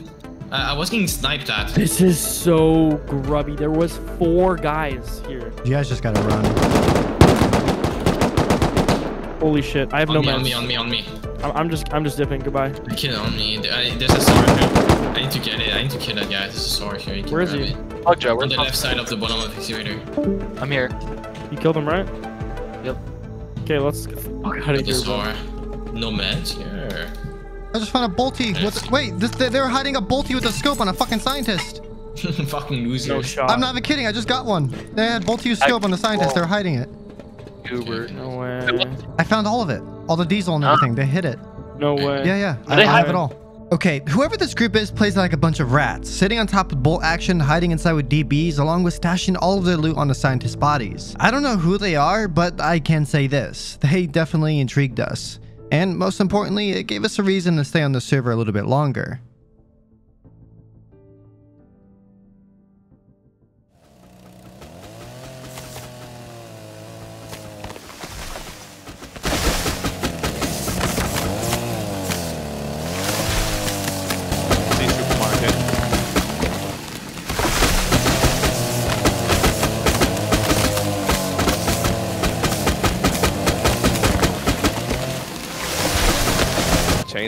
I, I was getting sniped at.
This is so grubby. There was four guys here.
You guys just gotta run.
Holy shit! I have
On
no
me, on me, on me, on me.
I'm, I'm just, I'm just dipping. Goodbye.
The kid on me. I, there's a sword here. I need to get it. I need to kill that guy. There's a sword here.
Where is he?
it.
Oh, Joe,
On
where's
the
the
left side of the bottom of the excavator.
I'm here.
You killed him, right?
Yep.
Okay, let's get the fuck out of here, bro.
No meds here.
I just found a bolty. What the, wait, this, they, they were hiding a bolty with a scope on a fucking scientist.
Fucking loser.
No shot.
I'm not even kidding. I just got one. They had bolty with scope on the scientist. They're hiding it.
Goober.
No way.
I found all of it. All the diesel and
Huh?
everything. They hid it.
No way.
Yeah, yeah. I,
they
I have it all. Okay, whoever this group is plays like a bunch of rats, sitting on top of bolt action, hiding inside with DBs, along with stashing all of their loot on the scientists' bodies. I don't know who they are, but I can say this. They definitely intrigued us. And most importantly, it gave us a reason to stay on the server a little bit longer.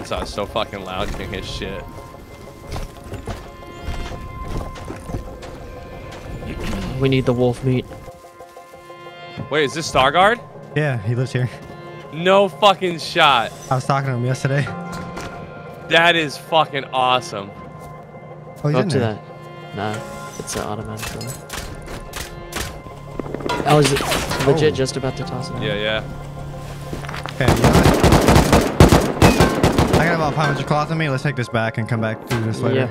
Chainsaw is so fucking loud, you can hear shit.
We need the wolf meat.
Wait, is this Starguard?
Yeah, he lives here.
No fucking shot.
I was talking to him yesterday.
That is fucking awesome.
Oh, he's
Go
in
up to
there.
that. Nah, it's an automatic one. I was legit
Oh.
just about to toss it. out.
Yeah, yeah.
Okay, you know what? I got about 500 cloth on me. Let's take this back and come back to this later.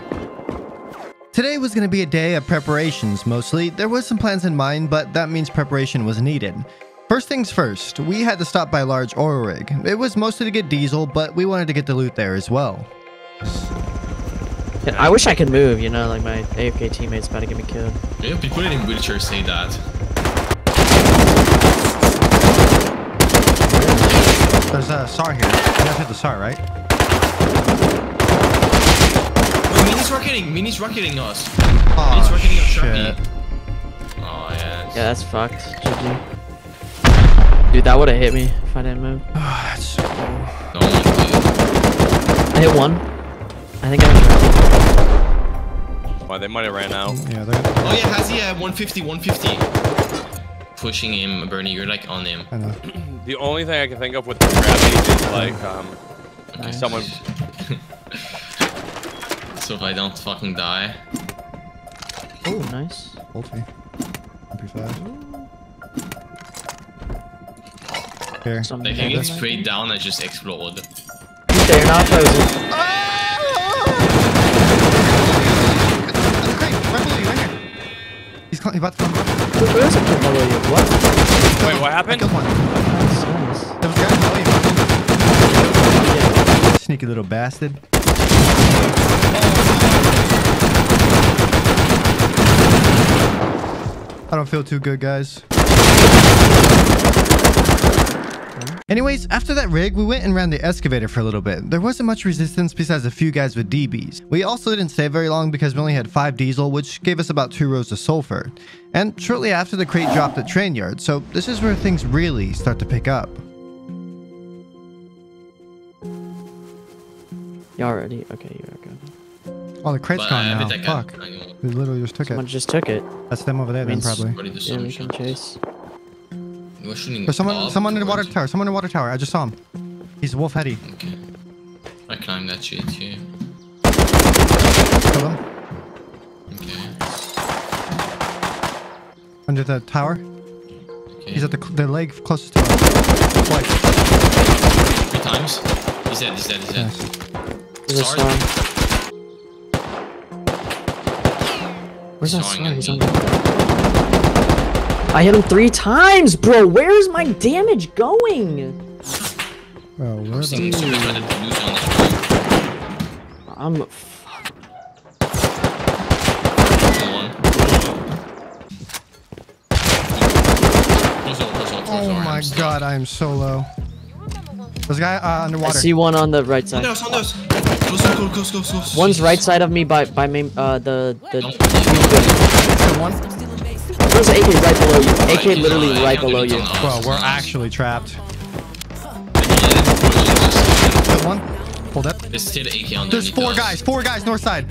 Today was going to be a day of preparations mostly. There was some plans in mind, but that means preparation was needed. First things first, we had to stop by a large oil rig. It was mostly to get diesel, but we wanted to get the loot there as well.
I wish I could move, you know, like my AFK teammates about to get me killed.
Yeah, people in wheelchairs say that.
There's a SAR here. You guys hit the SAR, right?
Oh, Mini's rocketing. Mini's rocketing us.
Oh,
Mini's rocketing our
shit.
Sharpie. Oh, yes.
Yeah, that's fucked. GG. Dude, that would have hit me if I didn't move.
Oh, That's so cool.
No, dude.
I hit one. I think I was
Well, they might have ran out.
Yeah, they're.
Oh yeah, has he uh, 150, 150? Pushing him, Bernie, you're like on him.
I know.
The only thing I can think of with the gravity is like um,
Nice.
someone.
So if I don't fucking die.
Oh, nice.
Ulti. Pretty fast. Here.
Some
They can
meta
get
knight.
straight down and just explode.
They're not frozen.
Great, right below you, right here. He's, cl- he's about to come up.
Where is it below you? What?
Wait, what
I
happened?
killed one.
Nice, nice.
There was a guy below you. Sneaky little bastard. I don't feel too good, guys. Anyways, after that rig, we went and ran the excavator for a little bit. There wasn't much resistance besides a few guys with DBs. We also didn't stay very long because we only had 5 diesel, which gave us about 2 rows of sulfur. And shortly after, the crate dropped at train yard, so this is where things really start to pick up.
You already? Okay, you're.
Oh, the crate's
But
gone
I
now.
it.
Fuck. We literally just took
Someone
it.
just took it.
That's them over there then,
means-
probably.
Probably the
Yeah, we
sun
can chase.
We're shooting
There's someone, someone in the water tower. Someone in the water tower. I just saw him. He's wolf heady.
Okay. I climbed that shit here.
Kill him.
Okay.
Under the tower.
Okay.
He's at the, the leg closest to us. Twice.
Three times. He's dead, he's dead, he's dead.
Yes.
Sorry.
Where's that
Soaring
He's
me.
on I hit him three times, bro. Where's my damage going?
Oh, where
I'm seeing
the...
somebody trying to lose on this one.
I'm.
One. Close door, close door, close
Oh my god, I am so low. There's a guy uh,
I see one on the right
Someone
side.
else, someone else. Close, close, close, close, close.
One's right side of me by by main uh the the.
Don't-
one.
There's an AK right below you. AK literally right below you.
on
Bro, we're actually trapped.
Yeah,
one. Hold up.
There's still AK underneath
There's four guys. Four guys north side.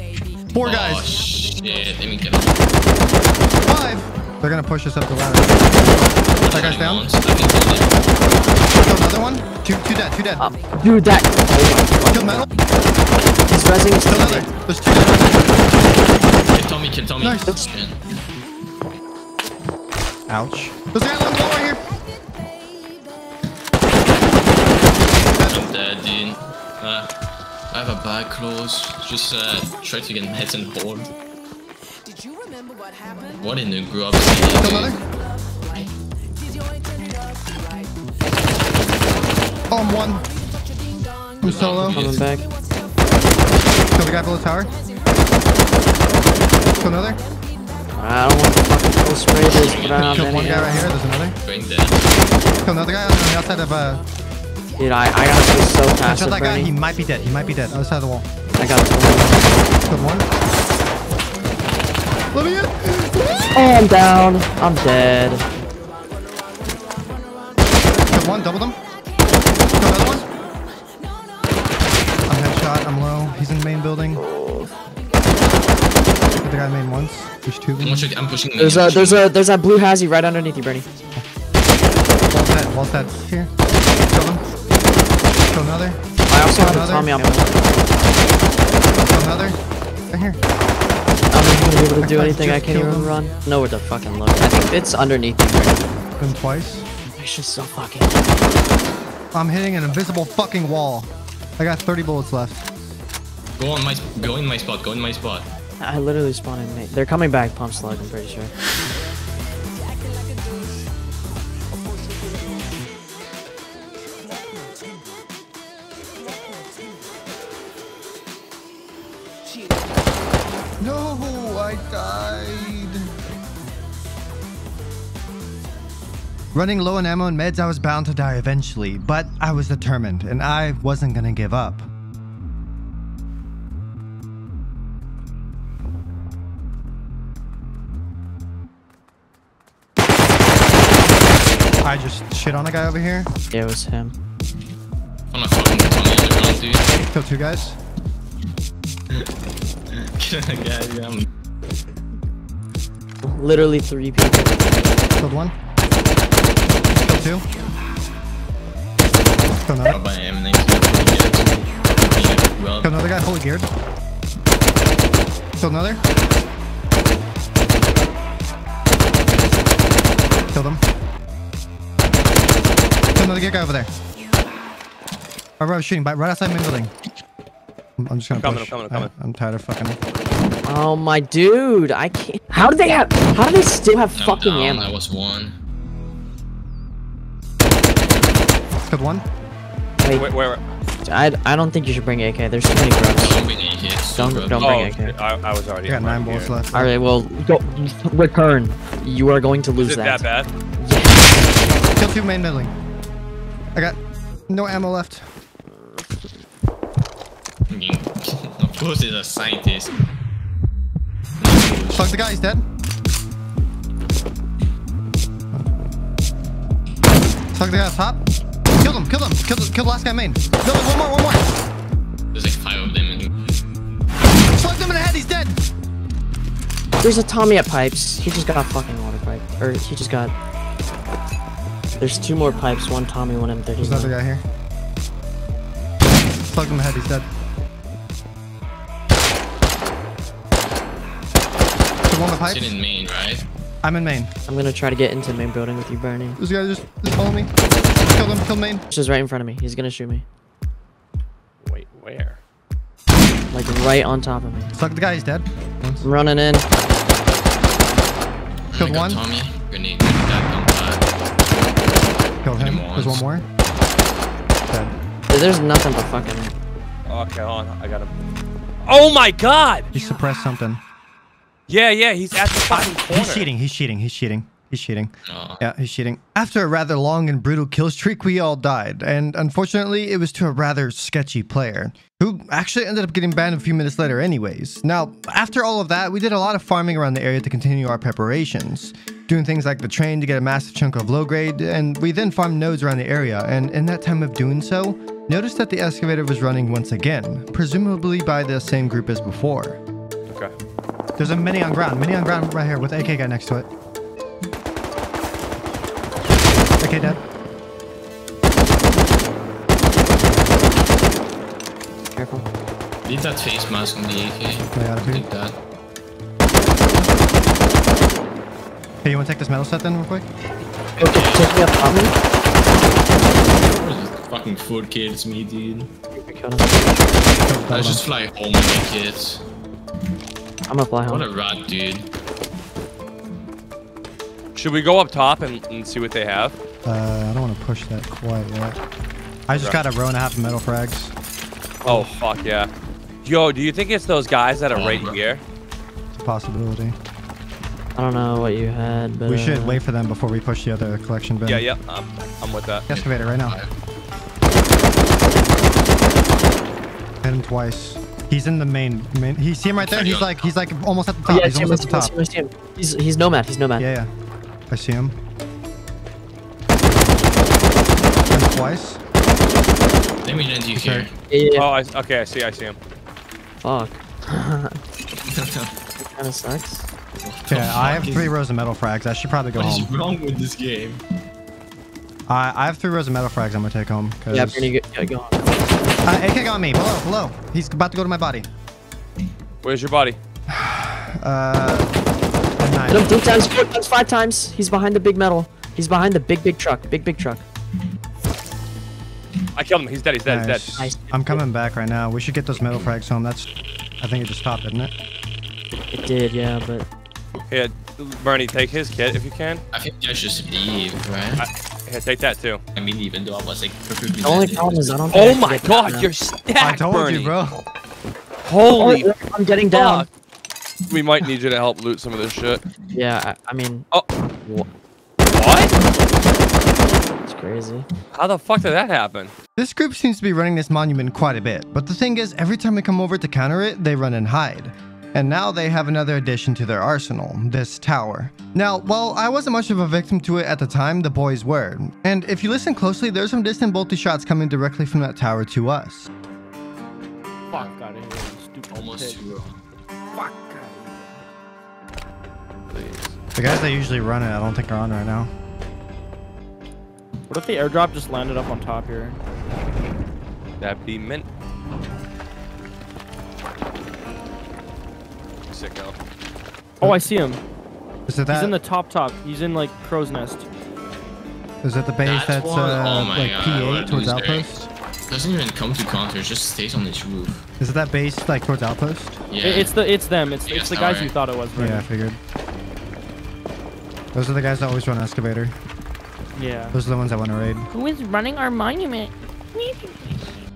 Four guys.
shit, let me get.
Five. They're gonna push us up the ladder. That guy's down.
Once, I can kill him.
Killed another one. Two, two dead. Two dead.
Uh, dude, that.
Killed metal.
He's rezzing his
Kill another.
teammate.
There's two dead.
Kill Tommy, kill Tommy.
Nice.
Shit.
Ouch. There's a guy on the wall right here.
I'm dead, dude. Uh, I have a bad close. Just uh, try to get meds and hold.
Did what happened?
What in the grub
Kill
city,
another.
dude?
Did your internet up right?
Oh, I'm one. I'm solo.
Coming back.
Kill the guy below the tower. Kill another.
I don't want to fucking full spray this, but I don't
Killed
have
one guy right here. There's another.
Going dead.
Kill another guy on the outside of uh.
Dude, I, I gotta be so
I
fast
shot
at
that guy. He might be dead. He might be dead. Other side of the wall.
I got two.
Killed one. Let me in.
Oh, I'm down. I'm dead.
Killed one. Doubled him. Killed another one. I'm headshot. I'm low. He's in the main building. Hit the guy main once. There's two
I'm, pushing- I'm pushing.
There's a there's a there's that blue hazy right underneath you, Bernie.
Wall's dead. Wall's dead. Here. Kill him. Kill another.
I also have
Another?
Tommy. I'm,
Kill another. Right here.
I'm not gonna be able to do anything. I can't even
him.
run. No, where the fucking look. I think it's underneath you, Bernie.
Him twice.
It's just so fucking.
I'm hitting an invisible fucking wall. I got 30 bullets left.
Go on my, go in my spot. Go in my spot.
I literally spawned in. mate. They're coming back, pump slug. I'm pretty sure.
Running low on ammo and meds, I was bound to die eventually, but I was determined, and I wasn't gonna give up. I just shit on a guy over here.
Yeah, it was him.
On a fucking on the ground, dude.
Killed two guys.
Get that guy, dude.
Literally three people.
Killed one. Killed two. Killed another.
by M19. Well,
Killed another guy fully geared. Killed another. Killed him. Killed another gear guy over there. Oh, right, right, shooting, by, right outside main building. I'm, I'm just gonna
I'm coming,
push.
I'm coming, I'm
I- I'm tired of fucking.
Oh my dude, I can't. How do they have? How do they still have
I'm
fucking
down.
ammo?
That was one.
Killed one.
Wait,
Wait, where?
I, I don't think you should bring AK. There's too many grubs.
Don't bring any hits.
Don't-
bro.
don't
Oh,
bring AK.
I, I was already.
I got nine
right
bullets left.
All right, well, go return. You are going to lose
Is it that bad?
Kill two main building. I got no ammo left.
of course, he's a scientist.
Fuck the guy, he's dead. Fuck the guy up top. Killed him, killed him, killed, killed the last guy main. No, one more, one more.
There's like five of them. And
Fucked him in the head, he's dead.
There's a Tommy at pipes. He just got a fucking water pipe. Or he just got. There's two more pipes. One Tommy, one M30.
There's another guy here. Fucked him in the head, he's dead. The one with
sit
pipes.
in main, right?
I'm in main.
I'm gonna try to get into the main building with you, Bernie.
This guy just, just follow me. Killed him, killed main.
Just right in front of me. He's gonna shoot me.
Wait, where?
Like right on top of me.
Fuck the guy, he's dead. Once.
I'm running in.
Killed one.
Tommy. Grenade. That on
Killed him.
Him
There's one more. Dead.
There's nothing but fucking.
Okay, hold on. I got him. Oh my god!
He suppressed something.
Yeah, yeah, he's at the fucking corner.
He's cheating, he's cheating, he's cheating. He's cheating. Yeah, he's cheating. After a rather long and brutal kill streak, we all died. And unfortunately, it was to a rather sketchy player, who actually ended up getting banned a few minutes later anyways. Now, after all of that, we did a lot of farming around the area to continue our preparations. Doing things like the train to get a massive chunk of low grade, and we then farmed nodes around the area, and in that time of doing so, noticed that the excavator was running once again, presumably by the same group as before.
Okay.
There's a mini on ground, mini on ground right here with AK guy next to it. AK dead.
Careful.
Leave that face mask on the AK.
I got it.
Take that.
Hey, you want to take this metal set then real quick?
Okay, take me up Tommy.
What is this fucking four kids, me, dude.
We killed.
Let's just fly home with my kids.
I'm gonna fly home.
What a rat, dude.
Should we go up top and, and see what they have?
Uh, I don't want to push that quite yet. I just got a row and a half of metal frags.
Oh fuck yeah. Yo, do you think it's those guys that are right here?
It's a possibility.
I don't know what you had, but
We should
uh,
wait for them before we push the other collection bin.
Yeah, yeah. I'm, I'm with that.
Excavator right now. Hit him twice. He's in the main. main he see him right there. He's like he's like almost at the top.
Yeah,
he's
see him, I
almost
see
at the top.
see him, I see him. He's he's nomad. He's nomad.
Yeah, yeah. I see him. Twice.
Let me land you
Okay.
here.
Yeah, yeah, yeah.
Oh, I, okay. I see. I see him.
Fuck. kind of sucks.
Yeah, I have three rows of metal frags. I should probably go
What
home.
What is wrong with this game?
I I have three rows of metal frags. I'm gonna take home. 'cause-
Yeah, Bernie, go, yeah, go on.
Uh, AK got me. Below, below. He's about to go to my body.
Where's your body?
Uh,
Hit him three times, four times, five times. He's behind the big metal. He's behind the big, big truck. Big, big truck.
I killed him. He's dead. He's dead. He's dead.
Nice.
I'm coming back right now. We should get those metal frags home. That's. I think it just stopped, didn't it?
It did, yeah, but
Here, Bernie, take his kit if you can.
I think I should just leave, right?
Here, take that too.
I mean, even though I was like perfectly
the only
landed.
problem is I don't. Oh think I
Oh my god,
down.
you're stacked,
I told
Bernie.
you, bro.
Holy
Oh, I'm getting down.
fuck. We might need you to help loot some of this shit.
Yeah, I, I mean,
Oh,
wha-
what?
It's crazy.
How the fuck did that happen?
This group seems to be running this monument quite a bit, but the thing is, every time we come over to counter it, they run and hide. And now they have another addition to their arsenal, this tower. Now, while I wasn't much of a victim to it at the time, the boys were. And if you listen closely, there's some distant bolty shots coming directly from that tower to us.
Fuck out of here, you stupid
Almost
pig.
two.
Fuck
The guys that usually run it, I don't think are on right now.
What if the airdrop just landed up on top here?
That'd be mint. Sicko.
Oh, I see him.
Is it that?
He's in the top top. He's in like crow's nest.
is it the base
That's
that's, uh,
Oh
like
God,
P8 towards outpost?
Doesn't even come to counter, just stays on this roof.
Is it that base like towards outpost?
Yeah.
It- It's the it's them. It's
You
it's the
guys know,
guys you thought it was. Brandon.
Yeah, I figured. Those are the guys that always run excavator.
Yeah.
Those are the ones I want to raid.
Who is running our monument?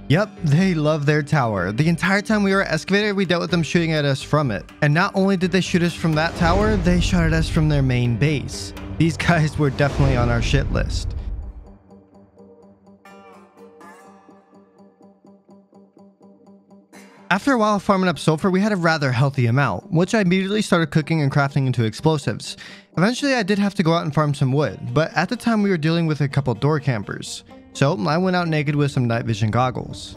Yep, they love their tower. The entire time we were excavated, we dealt with them shooting at us from it. And not only did they shoot us from that tower, they shot at us from their main base. These guys were definitely on our shit list. After a while of farming up sulfur, we had a rather healthy amount, which I immediately started cooking and crafting into explosives. Eventually, I did have to go out and farm some wood, but at the time we were dealing with a couple door campers. So I went out naked with some night vision goggles.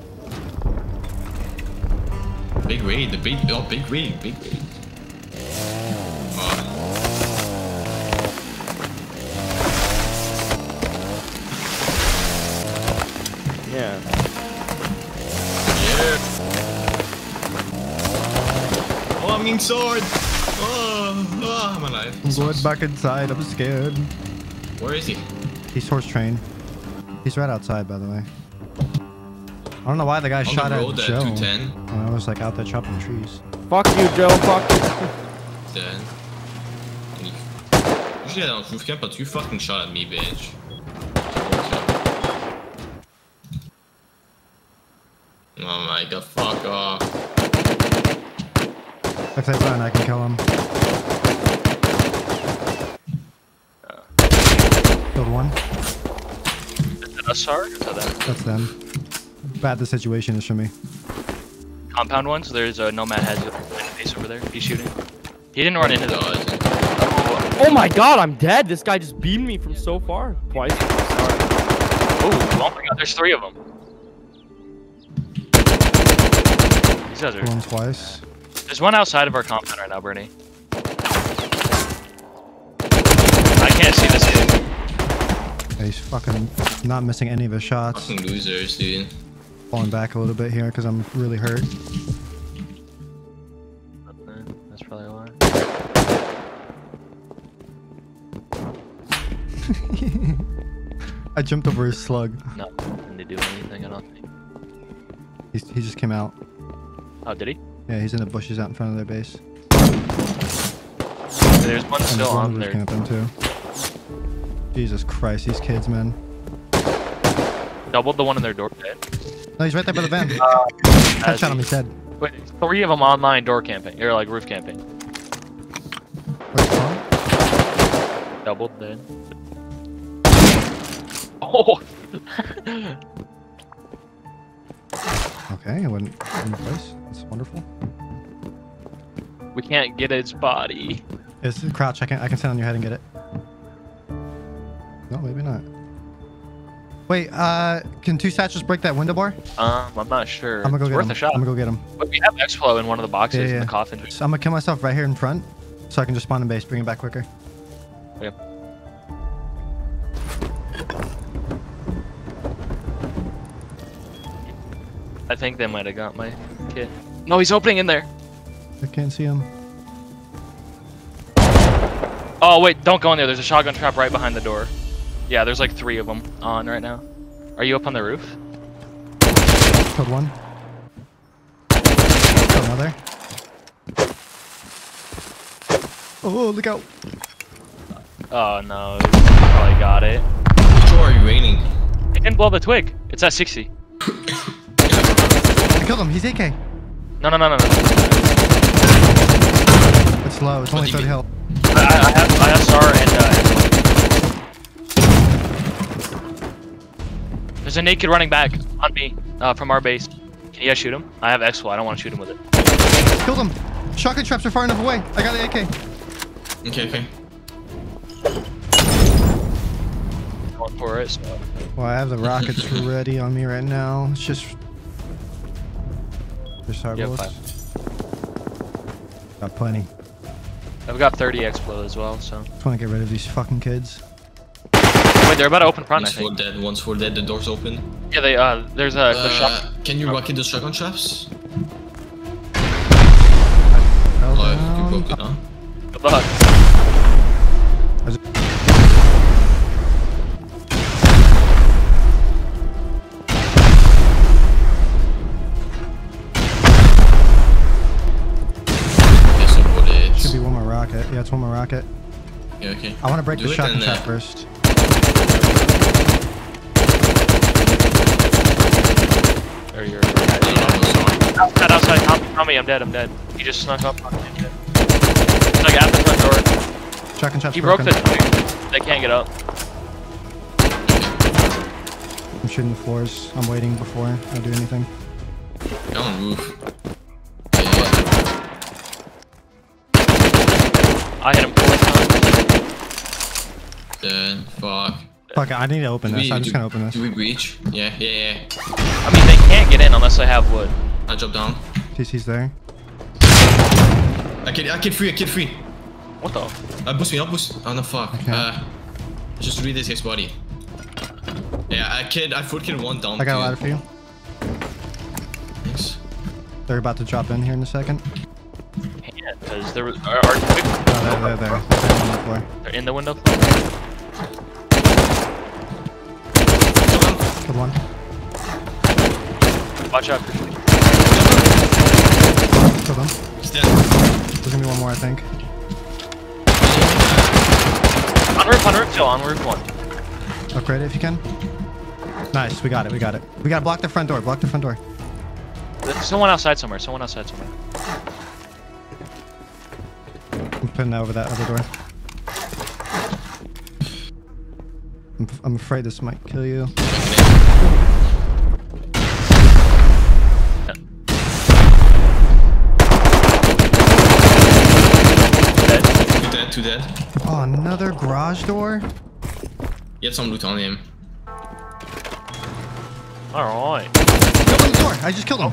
Big raid, the big, oh, big raid, big raid. Oh,
Yeah.
yeah. Oh, sword. Oh, oh, I'm alive.
Lord back inside, I'm scared.
Where is he?
He's horse trained. He's right outside, by the way. I don't know why the guy
On
shot
the
at
road at
Joe.
210.
When I was like out there chopping trees.
Fuck you, Joe. Fuck. you.
Dead. And he- Usually I don't roof camp, but you fucking shot at me, bitch. Oh my god, fuck off.
If they run, I can kill him. Killed one.
Is that us, Sar? Or is that them?
That's them. Bad the situation is for me.
Compound ones. There's a Nomad has a base over there. He's shooting. He didn't run into the.
Oh, Dodge.
Oh, oh my god, I'm dead. This guy just beamed me from so far. Twice.
Oh, oh my god, there's three of them. These guys are.
Killed one twice.
There's one outside of our compound right now, Bernie. I can't see this kid.
Yeah, he's fucking not missing any of his shots.
Fucking losers, dude.
Falling back a little bit here because I'm really hurt.
That's probably why.
I jumped over his slug.
No, didn't do anything. I don't think.
He's, he just came out.
Oh, did he?
Yeah, he's in the bushes out in front of their base.
There's one
And
still on there.
camping too. Jesus Christ, these kids, man.
Doubled the one in their door. Dead.
No, he's right there by the van.
Has uh,
Headshot him,
he?
he's dead.
Wait, three of them online door camping, or like roof camping. Doubled dead. Oh!
Okay, it went in place. That's wonderful.
we can't get its body.
It's crouch. I can I can stand on your head and get it. No, maybe not. Wait, uh, can two satchels break that window bar?
Um, I'm not sure.
I'm gonna go
it's
get
worth
him.
a shot.
I'm gonna go get him.
But we have Explo in one of the boxes
Yeah,
in
yeah.
the coffin.
So I'm gonna kill myself right here in front, so I can just spawn in base, bring it back quicker.
Yeah. I think they might have got my kit. No, he's opening in there.
I can't see him.
Oh wait, don't go in there. There's a shotgun trap right behind the door. Yeah, there's like three of them on right now. Are you up on the roof?
Killed one. Killed another. Oh, look out!
Oh no, he probably got it.
How are you raining?
It didn't blow the twig. It's at 60.
I killed him. He's AK.
No, no, no, no, no.
It's low. It's only
do you
30
mean?
health.
I, I have, I have SAR and uh, There's a naked running back on me uh, from our base. Can you guys shoot him? I have Explo. I don't want to shoot him with it.
Killed him. Shotgun traps are far enough away. I got the AK.
Okay, okay.
Going for it. So.
Well, I have the rockets ready on me right now. It's just. There's
Yeah,
bullets. Got plenty.
I've got 30 explode as well. So.
Just want to get rid of these fucking kids.
Wait, they're about to open front. I
One's for
think.
dead, one's for dead, the door's open.
Yeah, they. Uh, there's a the shop.
Uh, can you rocket the shotgun traps?
Fell
Oh, you broke it, huh?
Good luck.
Yeah, it's one more rocket.
Yeah, okay.
I want to break
Do
the
it
shotgun
and,
trap
uh,
first.
There you're. Outside, outside. Tommy, I'm dead. I'm dead. He just snuck up. on me. He's like at the front door.
Shotgun trap's
He broke
broken.
the. They can't get up.
I'm shooting the floors. I'm waiting before I do anything.
sorry. Go fuck.
Fuck it, I need to open
Do
this.
we-
I'm just gonna open this.
Do we breach? Yeah, yeah, yeah.
I mean, they can't get in unless they have wood.
I drop down.
TC's there.
I kid, I kid free, I kid free.
What the?
Uh, boost me up, boost. Oh no, fuck.
Okay.
Uh, just read this guy's body. Yeah, I kid, I foot kid one down.
I got a
too.
ladder for you.
Thanks.
They're about to drop in here in a second.
Yeah, because there was. Are, are, quick,
No, they're, they're there. They're on the floor.
they're in the window.
One.
Watch out.
Kill them.
He's dead.
There's gonna be one more, I think.
On roof, on roof, still on roof one.
Upgrade it if you can. Nice, we got it, we got it. We gotta block the front door, block the front door.
There's someone outside somewhere. Someone outside somewhere.
I'm putting that over that other door. I'm, I'm afraid this might kill you.
Two dead.
Oh, another garage door?
He had some loot on him.
All right.
Open the door! I just killed him.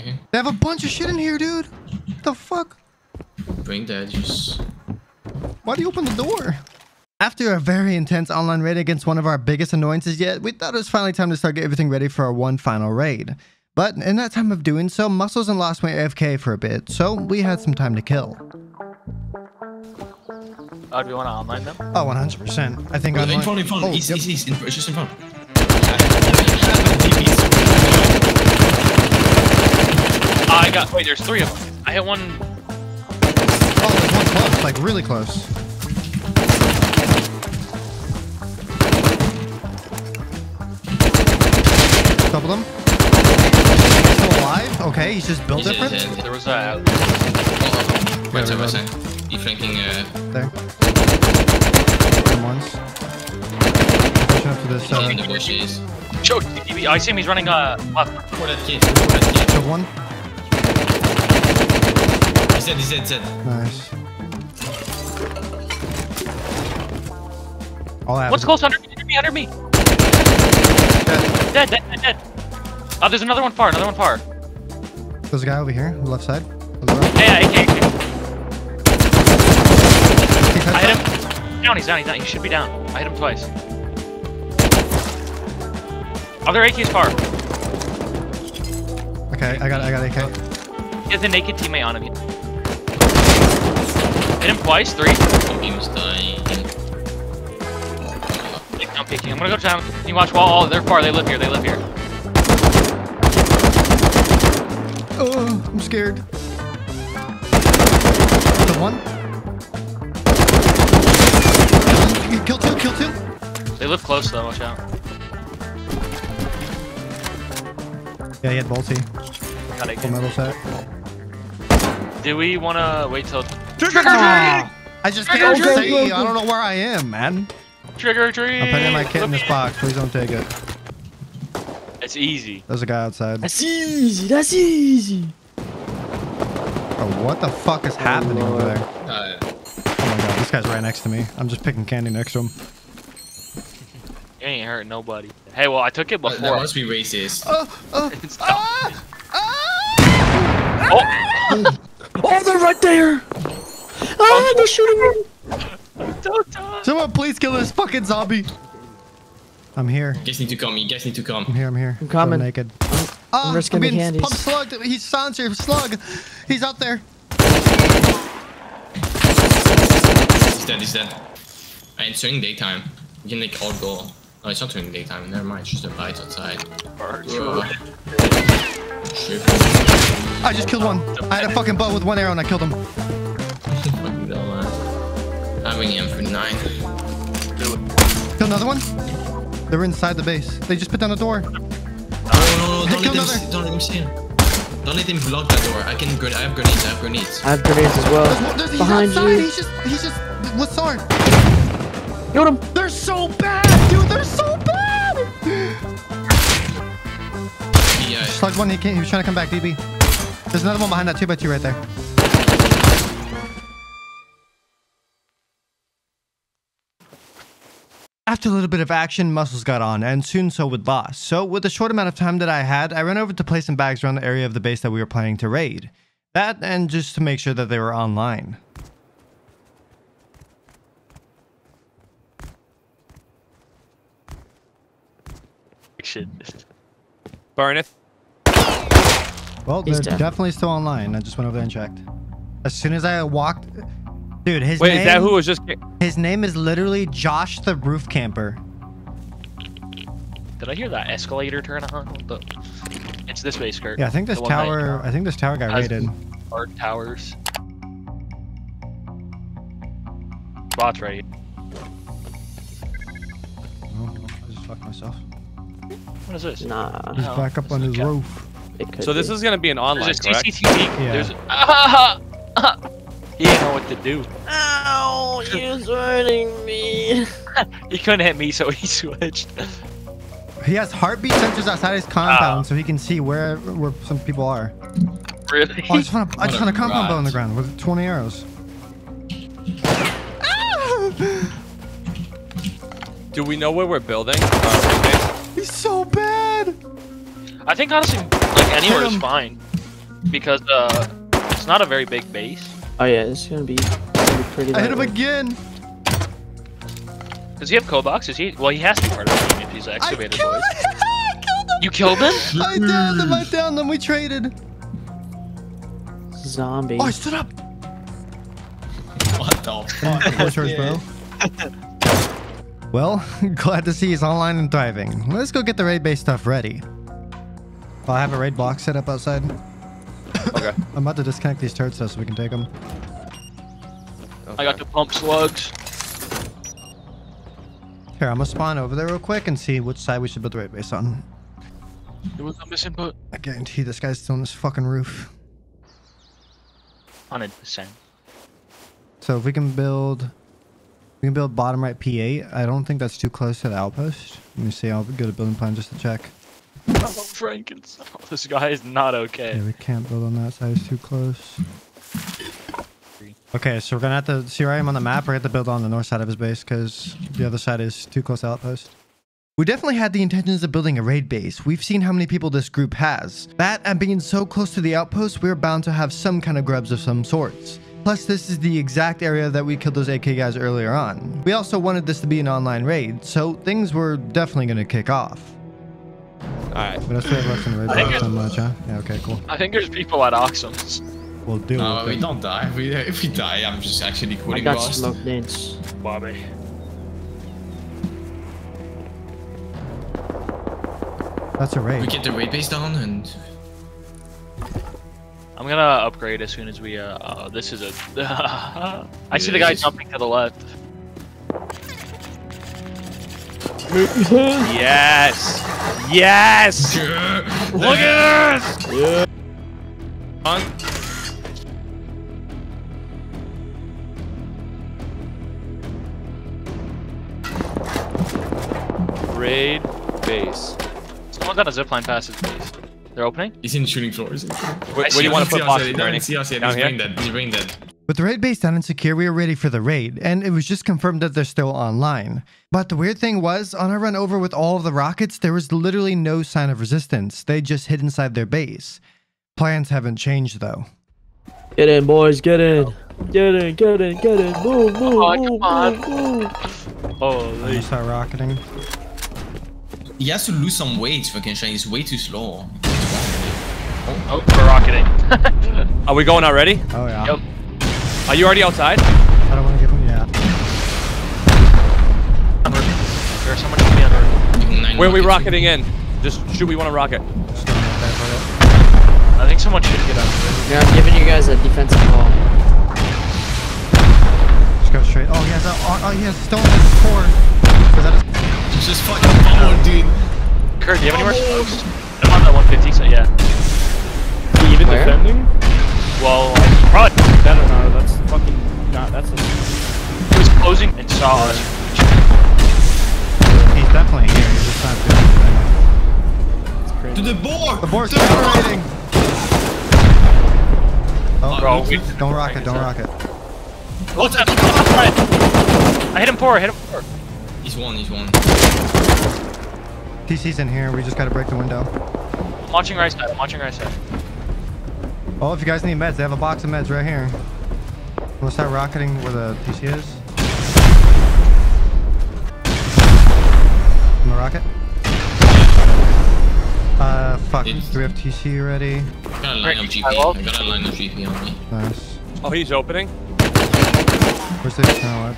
Okay.
They have a bunch of shit in here, dude. What the fuck?
Bring dead, just.
Why do you open the door? After a very intense online raid against one of our biggest annoyances yet, we thought it was finally time to start getting everything ready for our one final raid. But in that time of doing so, Muscles and Lost went AFK for a bit, so we had some time to kill.
Uh, do we want to online them?
Oh, 100%. I think
Oh,
I'm
in front, in front.
Oh,
east,
yep.
east, east. In, it's just in front.
I got. Wait, there's three of them. I hit one.
Oh, there's one close, like really close. Double him. Still alive? Okay, he's just built
He's
different.
he's.
There was a.
Oh, right side, right
reload.
side. E flanking, uh,
There. Him once. Pushing up to this.
in the bushes.
Choke. I see him. He's running. Uh, left.
For that kid, for that kid.
killed one.
He's dead, he's dead, he's dead.
Nice. All I have
What's close under me? Under me. Under me. Dead. Dead. Dead. Dead. Oh, there's another one far. Another one far.
There's a guy over here, left side. On the right.
Yeah, yeah, AK. Down. He's down. He's down. He should be down. I hit him twice. Oh, Other AK's far.
Okay, I got, I got AK.
He has a naked teammate on him. Hit him twice. Three.
He was dying.
I'm peeking. I'm gonna go down. You watch wall. Oh, they're far. They live here. They live here.
Oh, I'm scared. The one.
Live close though. Watch out.
Yeah, he had bolty.
Got AK.
Full metal set.
Do we wanna wait till
Trigger I just can't
Trigger
see. I don't know where I am, man.
trigger tree?
I'm putting my kit in this box. Please don't take it.
It's easy.
There's a guy outside.
That's easy. That's easy.
Bro, what the fuck is happening over there?
Uh,
Oh my god, this guy's right next to me. I'm just picking candy next to him.
You ain't hurt nobody. Hey, well, I took it
that
before.
must be racist.
Oh, oh,
It's
ah, ah!
Oh,
Oh, they're right there! Ah, they're shooting me!
don't die.
Someone please kill this fucking zombie. I'm here.
You guys need to come. You guys need to come.
I'm here. I'm here.
I'm coming.
Go naked.
I'm
Ah,
risking
I'm
the
being
candies.
pump slugged. He's silencer slug. He's up there.
He's dead. He's dead. Uh, it's turning daytime. You can like all go. Oh, it's not during daytime. Never mind. It's just the lights outside. Bro.
I just killed one. I had a fucking bow with one arrow and I killed him.
Fucking hell, man. I'm bringing M for nine.
Kill another one. They're inside the base. They just put down the door.
No, no, no,
Hey,
don't
kill
let them. Don't let him see him. Don't let him block that door. I can. gren- I have grenades. I have grenades.
I have grenades as well.
There's, one- there's, he's
Behind
outside.
you.
He's just, he's just, with sword.
Killed him!
They're so bad, dude. They're so bad.
Yeah.
Slugged one. He, came, he was trying to come back, DB. There's another one behind that 2x2 right there. After a little bit of action, muscles got on, and soon so would Boss. So, with the short amount of time that I had, I ran over to place some bags around the area of the base that we were planning to raid. That, and just to make sure that they were online.
Shit.
Burneth.
Well,
He's
they're
dead.
definitely still online. I just went over there and checked. As soon as I walked, dude, his
Wait,
name,
is that who was just?
his name is literally Josh the Roof Camper.
Did I hear that escalator turn on? The? It's this way, skirt.
Yeah, I think this
The one that
tower. Uh, I think this tower got
has
raided.
Guard towers. Spots right.
Oh, I just fucked myself.
What is this?
Nah,
He's
Oh,
back up
this
on his
a
roof.
it could
So this
be.
is gonna be an online,
There's
correct?
CCTV.
Yeah.
There's. Ah, ah, he didn't know what to do.
Ow! He's hurting me!
He couldn't hit me, so he switched.
He has heartbeat sensors outside his compound, so he can see where where some people are.
really?
Oh, I just found a, I just found a
a
compound bow on the ground with 20 arrows.
Do we know where we're building? Uh,
He's so bad.
I think honestly, like anywhere is fine, because uh, it's not a very big base.
Oh yeah, it's gonna be, gonna be pretty
I hit him
lightweight.
again.
Does he have Kobox? Is he? Well, he has to be part of the team if he's an
I
excavator
killed,
boy.
I killed him.
You killed him?
I downed him. I downed him. We traded.
Zombie.
Oh, I stood up.
What the fuck?
What's yours, bro? Well, glad to see he's online and thriving. Let's go get the raid base stuff ready. Well, I have a raid box set up outside.
okay.
I'm about to disconnect these turrets though so we can take them.
I got the pump slugs.
Here, I'm gonna spawn over there real quick and see which side we should build the raid base on.
There was a missing put.
I guarantee this guy's still on this fucking roof.
Hundred percent.
So if we can build, we can build bottom right P8. I don't think that's too close to the outpost. Let me see. I'll go to building plan just to check.
Oh, Frankenstein. This guy is not okay.
Yeah, we can't build on that side. It's too close. Okay, so we're gonna have to see where I am on the map. We're gonna have to build on the north side of his base because the other side is too close to outpost. We definitely had the intentions of building a raid base. We've seen how many people this group has. That and being so close to the outpost, we're bound to have some kind of grubs of some sorts. Plus, this is the exact area that we killed those AK guys earlier on. We also wanted this to be an online raid, so things were definitely gonna kick off.
All right.
What else do we have left in the raid
I think
box?
it-
Not much, huh? Yeah, okay, cool.
I think there's people at Oxum's.
We'll do
No,
it.
we don't die. We, if we die, I'm just actually quitting I
got
Rust.
smoke nades.
Bobby.
That's a raid.
We get the raid base down and
I'm gonna upgrade as soon as we. Uh, uh this is a. I see the guy jumping to the left.
Yes. Yes. Look at this. On. Raid base.
Someone got a zipline past his base. They're opening.
He's in shooting floors.
Where, where do you want to put
box?
boxes, Bernie?
See us.
Down
He's
here?
brain dead. He's brain dead.
With the raid base down and secure, we were ready for the raid, and it was just confirmed that they're still online. But the weird thing was, on our run over with all of the rockets, there was literally no sign of resistance. They just hid inside their base. Plans haven't changed though.
Get in, boys. Get in. Get in. Get in. Get in. Move. Move.
Oh, on,
move,
come on.
move, move.
They
Holy.
start rocketing.
He has to lose some weight, fucking Shane. He's way too slow.
Oh, we're rocketing.
Are we going already?
Oh yeah.
Yep.
Are you already outside?
I don't want to give them. Yeah.
On roof. There's someone should be on roof.
Where are we rocketing in? Just shoot. We want to rocket.
Just going up there for
I think someone should get on roof.
Yeah, I'm giving you guys a defensive call.
Just go straight. Oh, he has a. Oh, oh he has stone in his core. Is that his-
just fucking power, dude.
Kurt, do you have any more smokes? I'm on that 150, so yeah.
He even
Where?
defending?
Well, probably
I don't know. That's fucking not. That's a.
he was closing and saw us.
He's definitely here. He's just not doing anything.
That's crazy.
To the board.
The board's
To
separating. Oh,
Bro, we-
don't rock it. Don't rock it.
What's that? Right. I hit him four. I hit him four.
He's one. He's one.
TC's in here. We just gotta break the window.
I'm watching right side. I'm watching right side.
Oh, if you guys need meds, they have a box of meds right here. We'll start rocketing where the TC is. I'm gonna rocket. Uh, fuck.
It's-
Do we have TC ready?
I got a line of GP.
I will.
I got a line of GP on me.
Nice.
Oh, he's opening.
Where's the? No, I,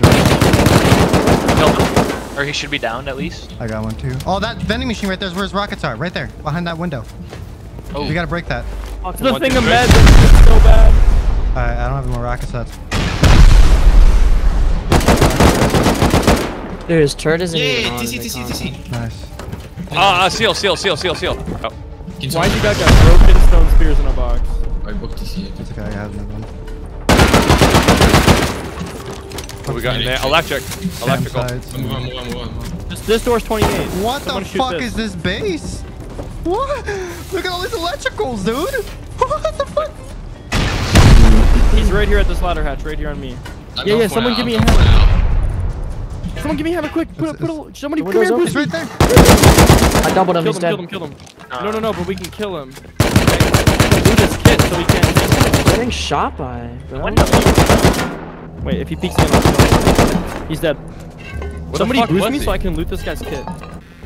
don't-
him. Or he should be down at least.
I got one too. Oh, that vending machine right there's where his rockets are. Right there, behind that window.
Oh.
We gotta break that.
The thing of
three.
meds is so bad.
Alright, I don't have any more rocket sets.
Dude, his turret isn't even
Yeah,
on.
TC, TC,
oh,
TC.
Nice.
Ah, uh, seal, seal, seal, seal, seal. Oh.
Why
someone-
you got got broken stone spears in a box?
I booked TC.
That's okay. I have another one.
What we got in there? Electric. Electrical.
Sides.
Move on, move on, move on.
This, this door's 28.
What
Someone
the fuck
this.
is this base? What? Look at all these electricals, dude. What the fuck?
He's right here at this ladder hatch, right here on me.
I'm
Yeah,
going
yeah,
for
someone
now,
give me
I'm
a
going for now.
Someone give me a hammer quick. Put, a- put a, somebody come here,
window's
He's right there.
I doubled him.
Kill
He's
him,
dead.
kill him, kill him. No, no, no, but we can kill him. Do this kit so he can't.
Getting shot by.
Wait, if he peeks in, I'll kill him. he's dead.
the
Somebody boost me
he?
so I can loot this guy's kit.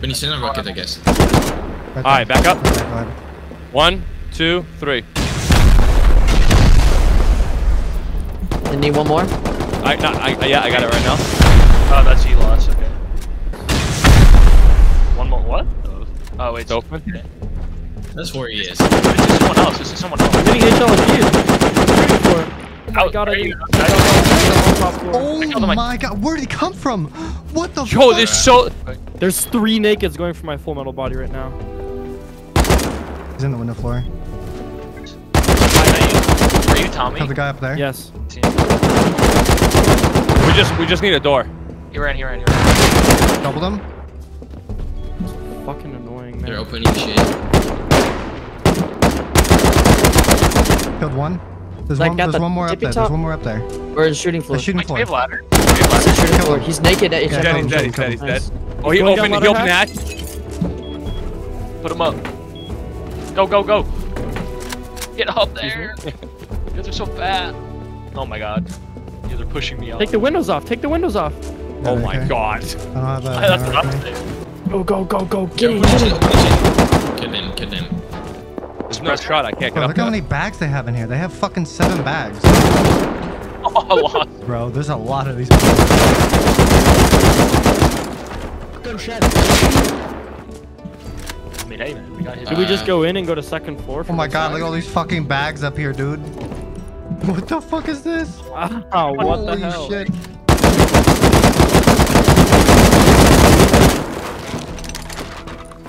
When he's in a rocket, I guess.
Right
All right, back up.
Okay.
One, two, three.
I need one more.
I, not, I, yeah, I got it right now.
Oh, that's you lost. Okay. One more. What? Oh wait.
It's open.
That's where he is.
This is someone else. This is someone else.
I'm getting HLSG. Oh my
Out-
god, I
are you-
I don't know. I'm on top floor.
Oh
killed him, I-
my god, where did he come from? What the
Yo,
fuck?
this so.
There's three nakeds going for my full metal body right now.
He's in the window floor.
Are you Tommy?
There's a guy up there.
Yes.
We just, we just need a door.
He ran. He ran. He ran.
Doubled him.
Fucking annoying, Man.
They're opening shit.
Killed one. There's
Like,
one. There's
the
one more up there.
top?
There's one more up there.
We're in shooting floor.
The shooting
Wait, we
floor.
have ladder? We have ladder?
Shooting floor. He's naked. He's
Yeah,
He's dead,
kill
he's dead,
kill
he's dead, he's dead. Oh, he
Going down
opened, he opened
ladder
the hatch.
Put him up. Go, go, go. Get up there. you guys are so fat. Oh my god. You guys are pushing me off.
Take the windows off. Take the windows off.
Oh my god.
I don't have a.
That's what I'm saying.
Go, go, go, go.
Get
They're
him. Get
shit,
him.
opening him, kill him.
There's no shot. I can't get
Bro,
up
look how many bags they have in here. They have fucking seven bags.
Oh, I lost.
Bro, there's a lot of these.
I mean, hey man, we got his.
Did we just go in and go to second floor?
Oh my god,
side?
look at all these fucking bags up here, dude. What the fuck is this?
Oh, what the
Holy
hell?
shit.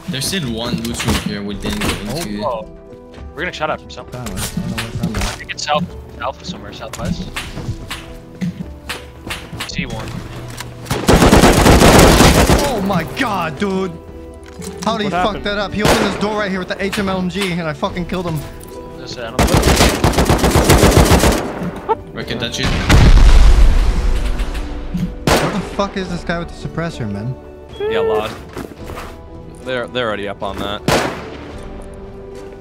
There's still one loot room here we didn't go into.
Oh, we're gonna shout out from somewhere.
I don't know, I don't know what's on there.
I think it's south, south somewhere, southwest. See one.
Oh my god, dude. How did he fuck that up? He opened this door right here with the HMLMG and I fucking killed him.
Just, uh,
Where can touch it?
What the fuck is this guy with the suppressor, man?
Yeah, log. They're they're already up on that.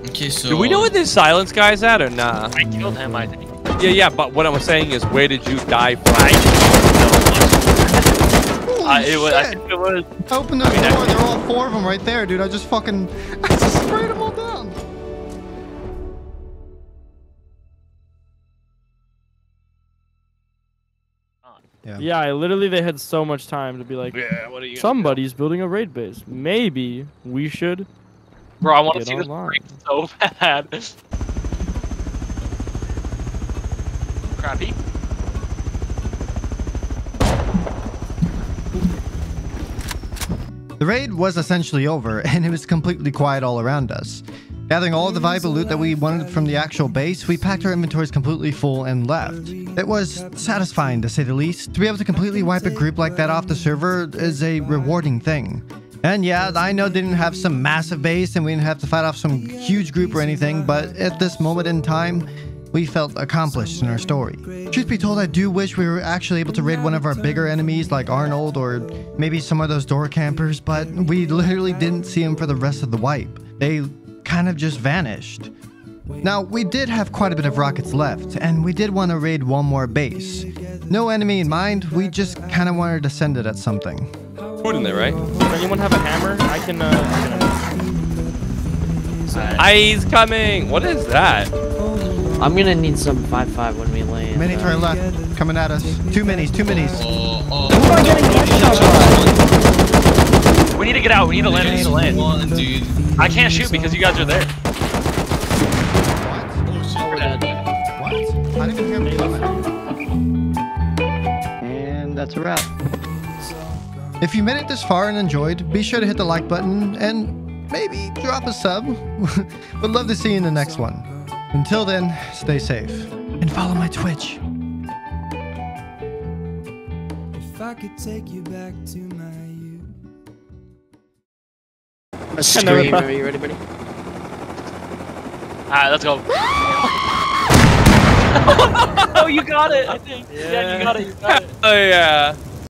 Okay, so.
Do we know where this silence guy's at or nah?
I killed him, I think.
Yeah, yeah, but what I'm saying is, where did you die from?
Holy
Uh, it was, I think it was.
I opened the door and there were all four of them right there, dude. I just fucking, I just sprayed them all down. Yeah.
Yeah, I literally they had so much time to be like,
Yeah, what are you?
somebody's building a raid base. Maybe we should.
Bro, I want to
Get
see this
online.
break so bad. Crappy.
The raid was essentially over, and it was completely quiet all around us. Gathering all the viable loot that we wanted from the actual base, we packed our inventories completely full and left. It was satisfying, to say the least. To be able to completely wipe a group like that off the server is a rewarding thing. And yeah, I know they didn't have some massive base and we didn't have to fight off some huge group or anything, but at this moment in time, we felt accomplished in our story. Truth be told, I do wish we were actually able to raid one of our bigger enemies like Arnold or maybe some of those door campers, but we literally didn't see them for the rest of the wipe. They kind of just vanished. Now, we did have quite a bit of rockets left, and we did want to raid one more base. No enemy in mind, we just kind of wanted to send it at something.
Food in there, right?
Does anyone have a hammer? I can. Uh, I can
he's coming. What is that?
I'm gonna need some 5-5 when we land.
Mini to our left, coming at us. Two minis, two minis.
Oh, oh.
We need to get out. We need to land. We need to land.
One, dude.
I can't shoot because you guys are there.
What? What? I didn't even hear him coming.
And that's a wrap.
If you made it this far and enjoyed, be sure to hit the like button and maybe drop a sub. Would love to see you in the next one. Until then, stay safe and follow my Twitch.
If I could take you back to my youth.
A scream. Are you ready, buddy?
Alright, let's go. oh, you got it. I think. Yeah, you got it. You got it.
Oh yeah.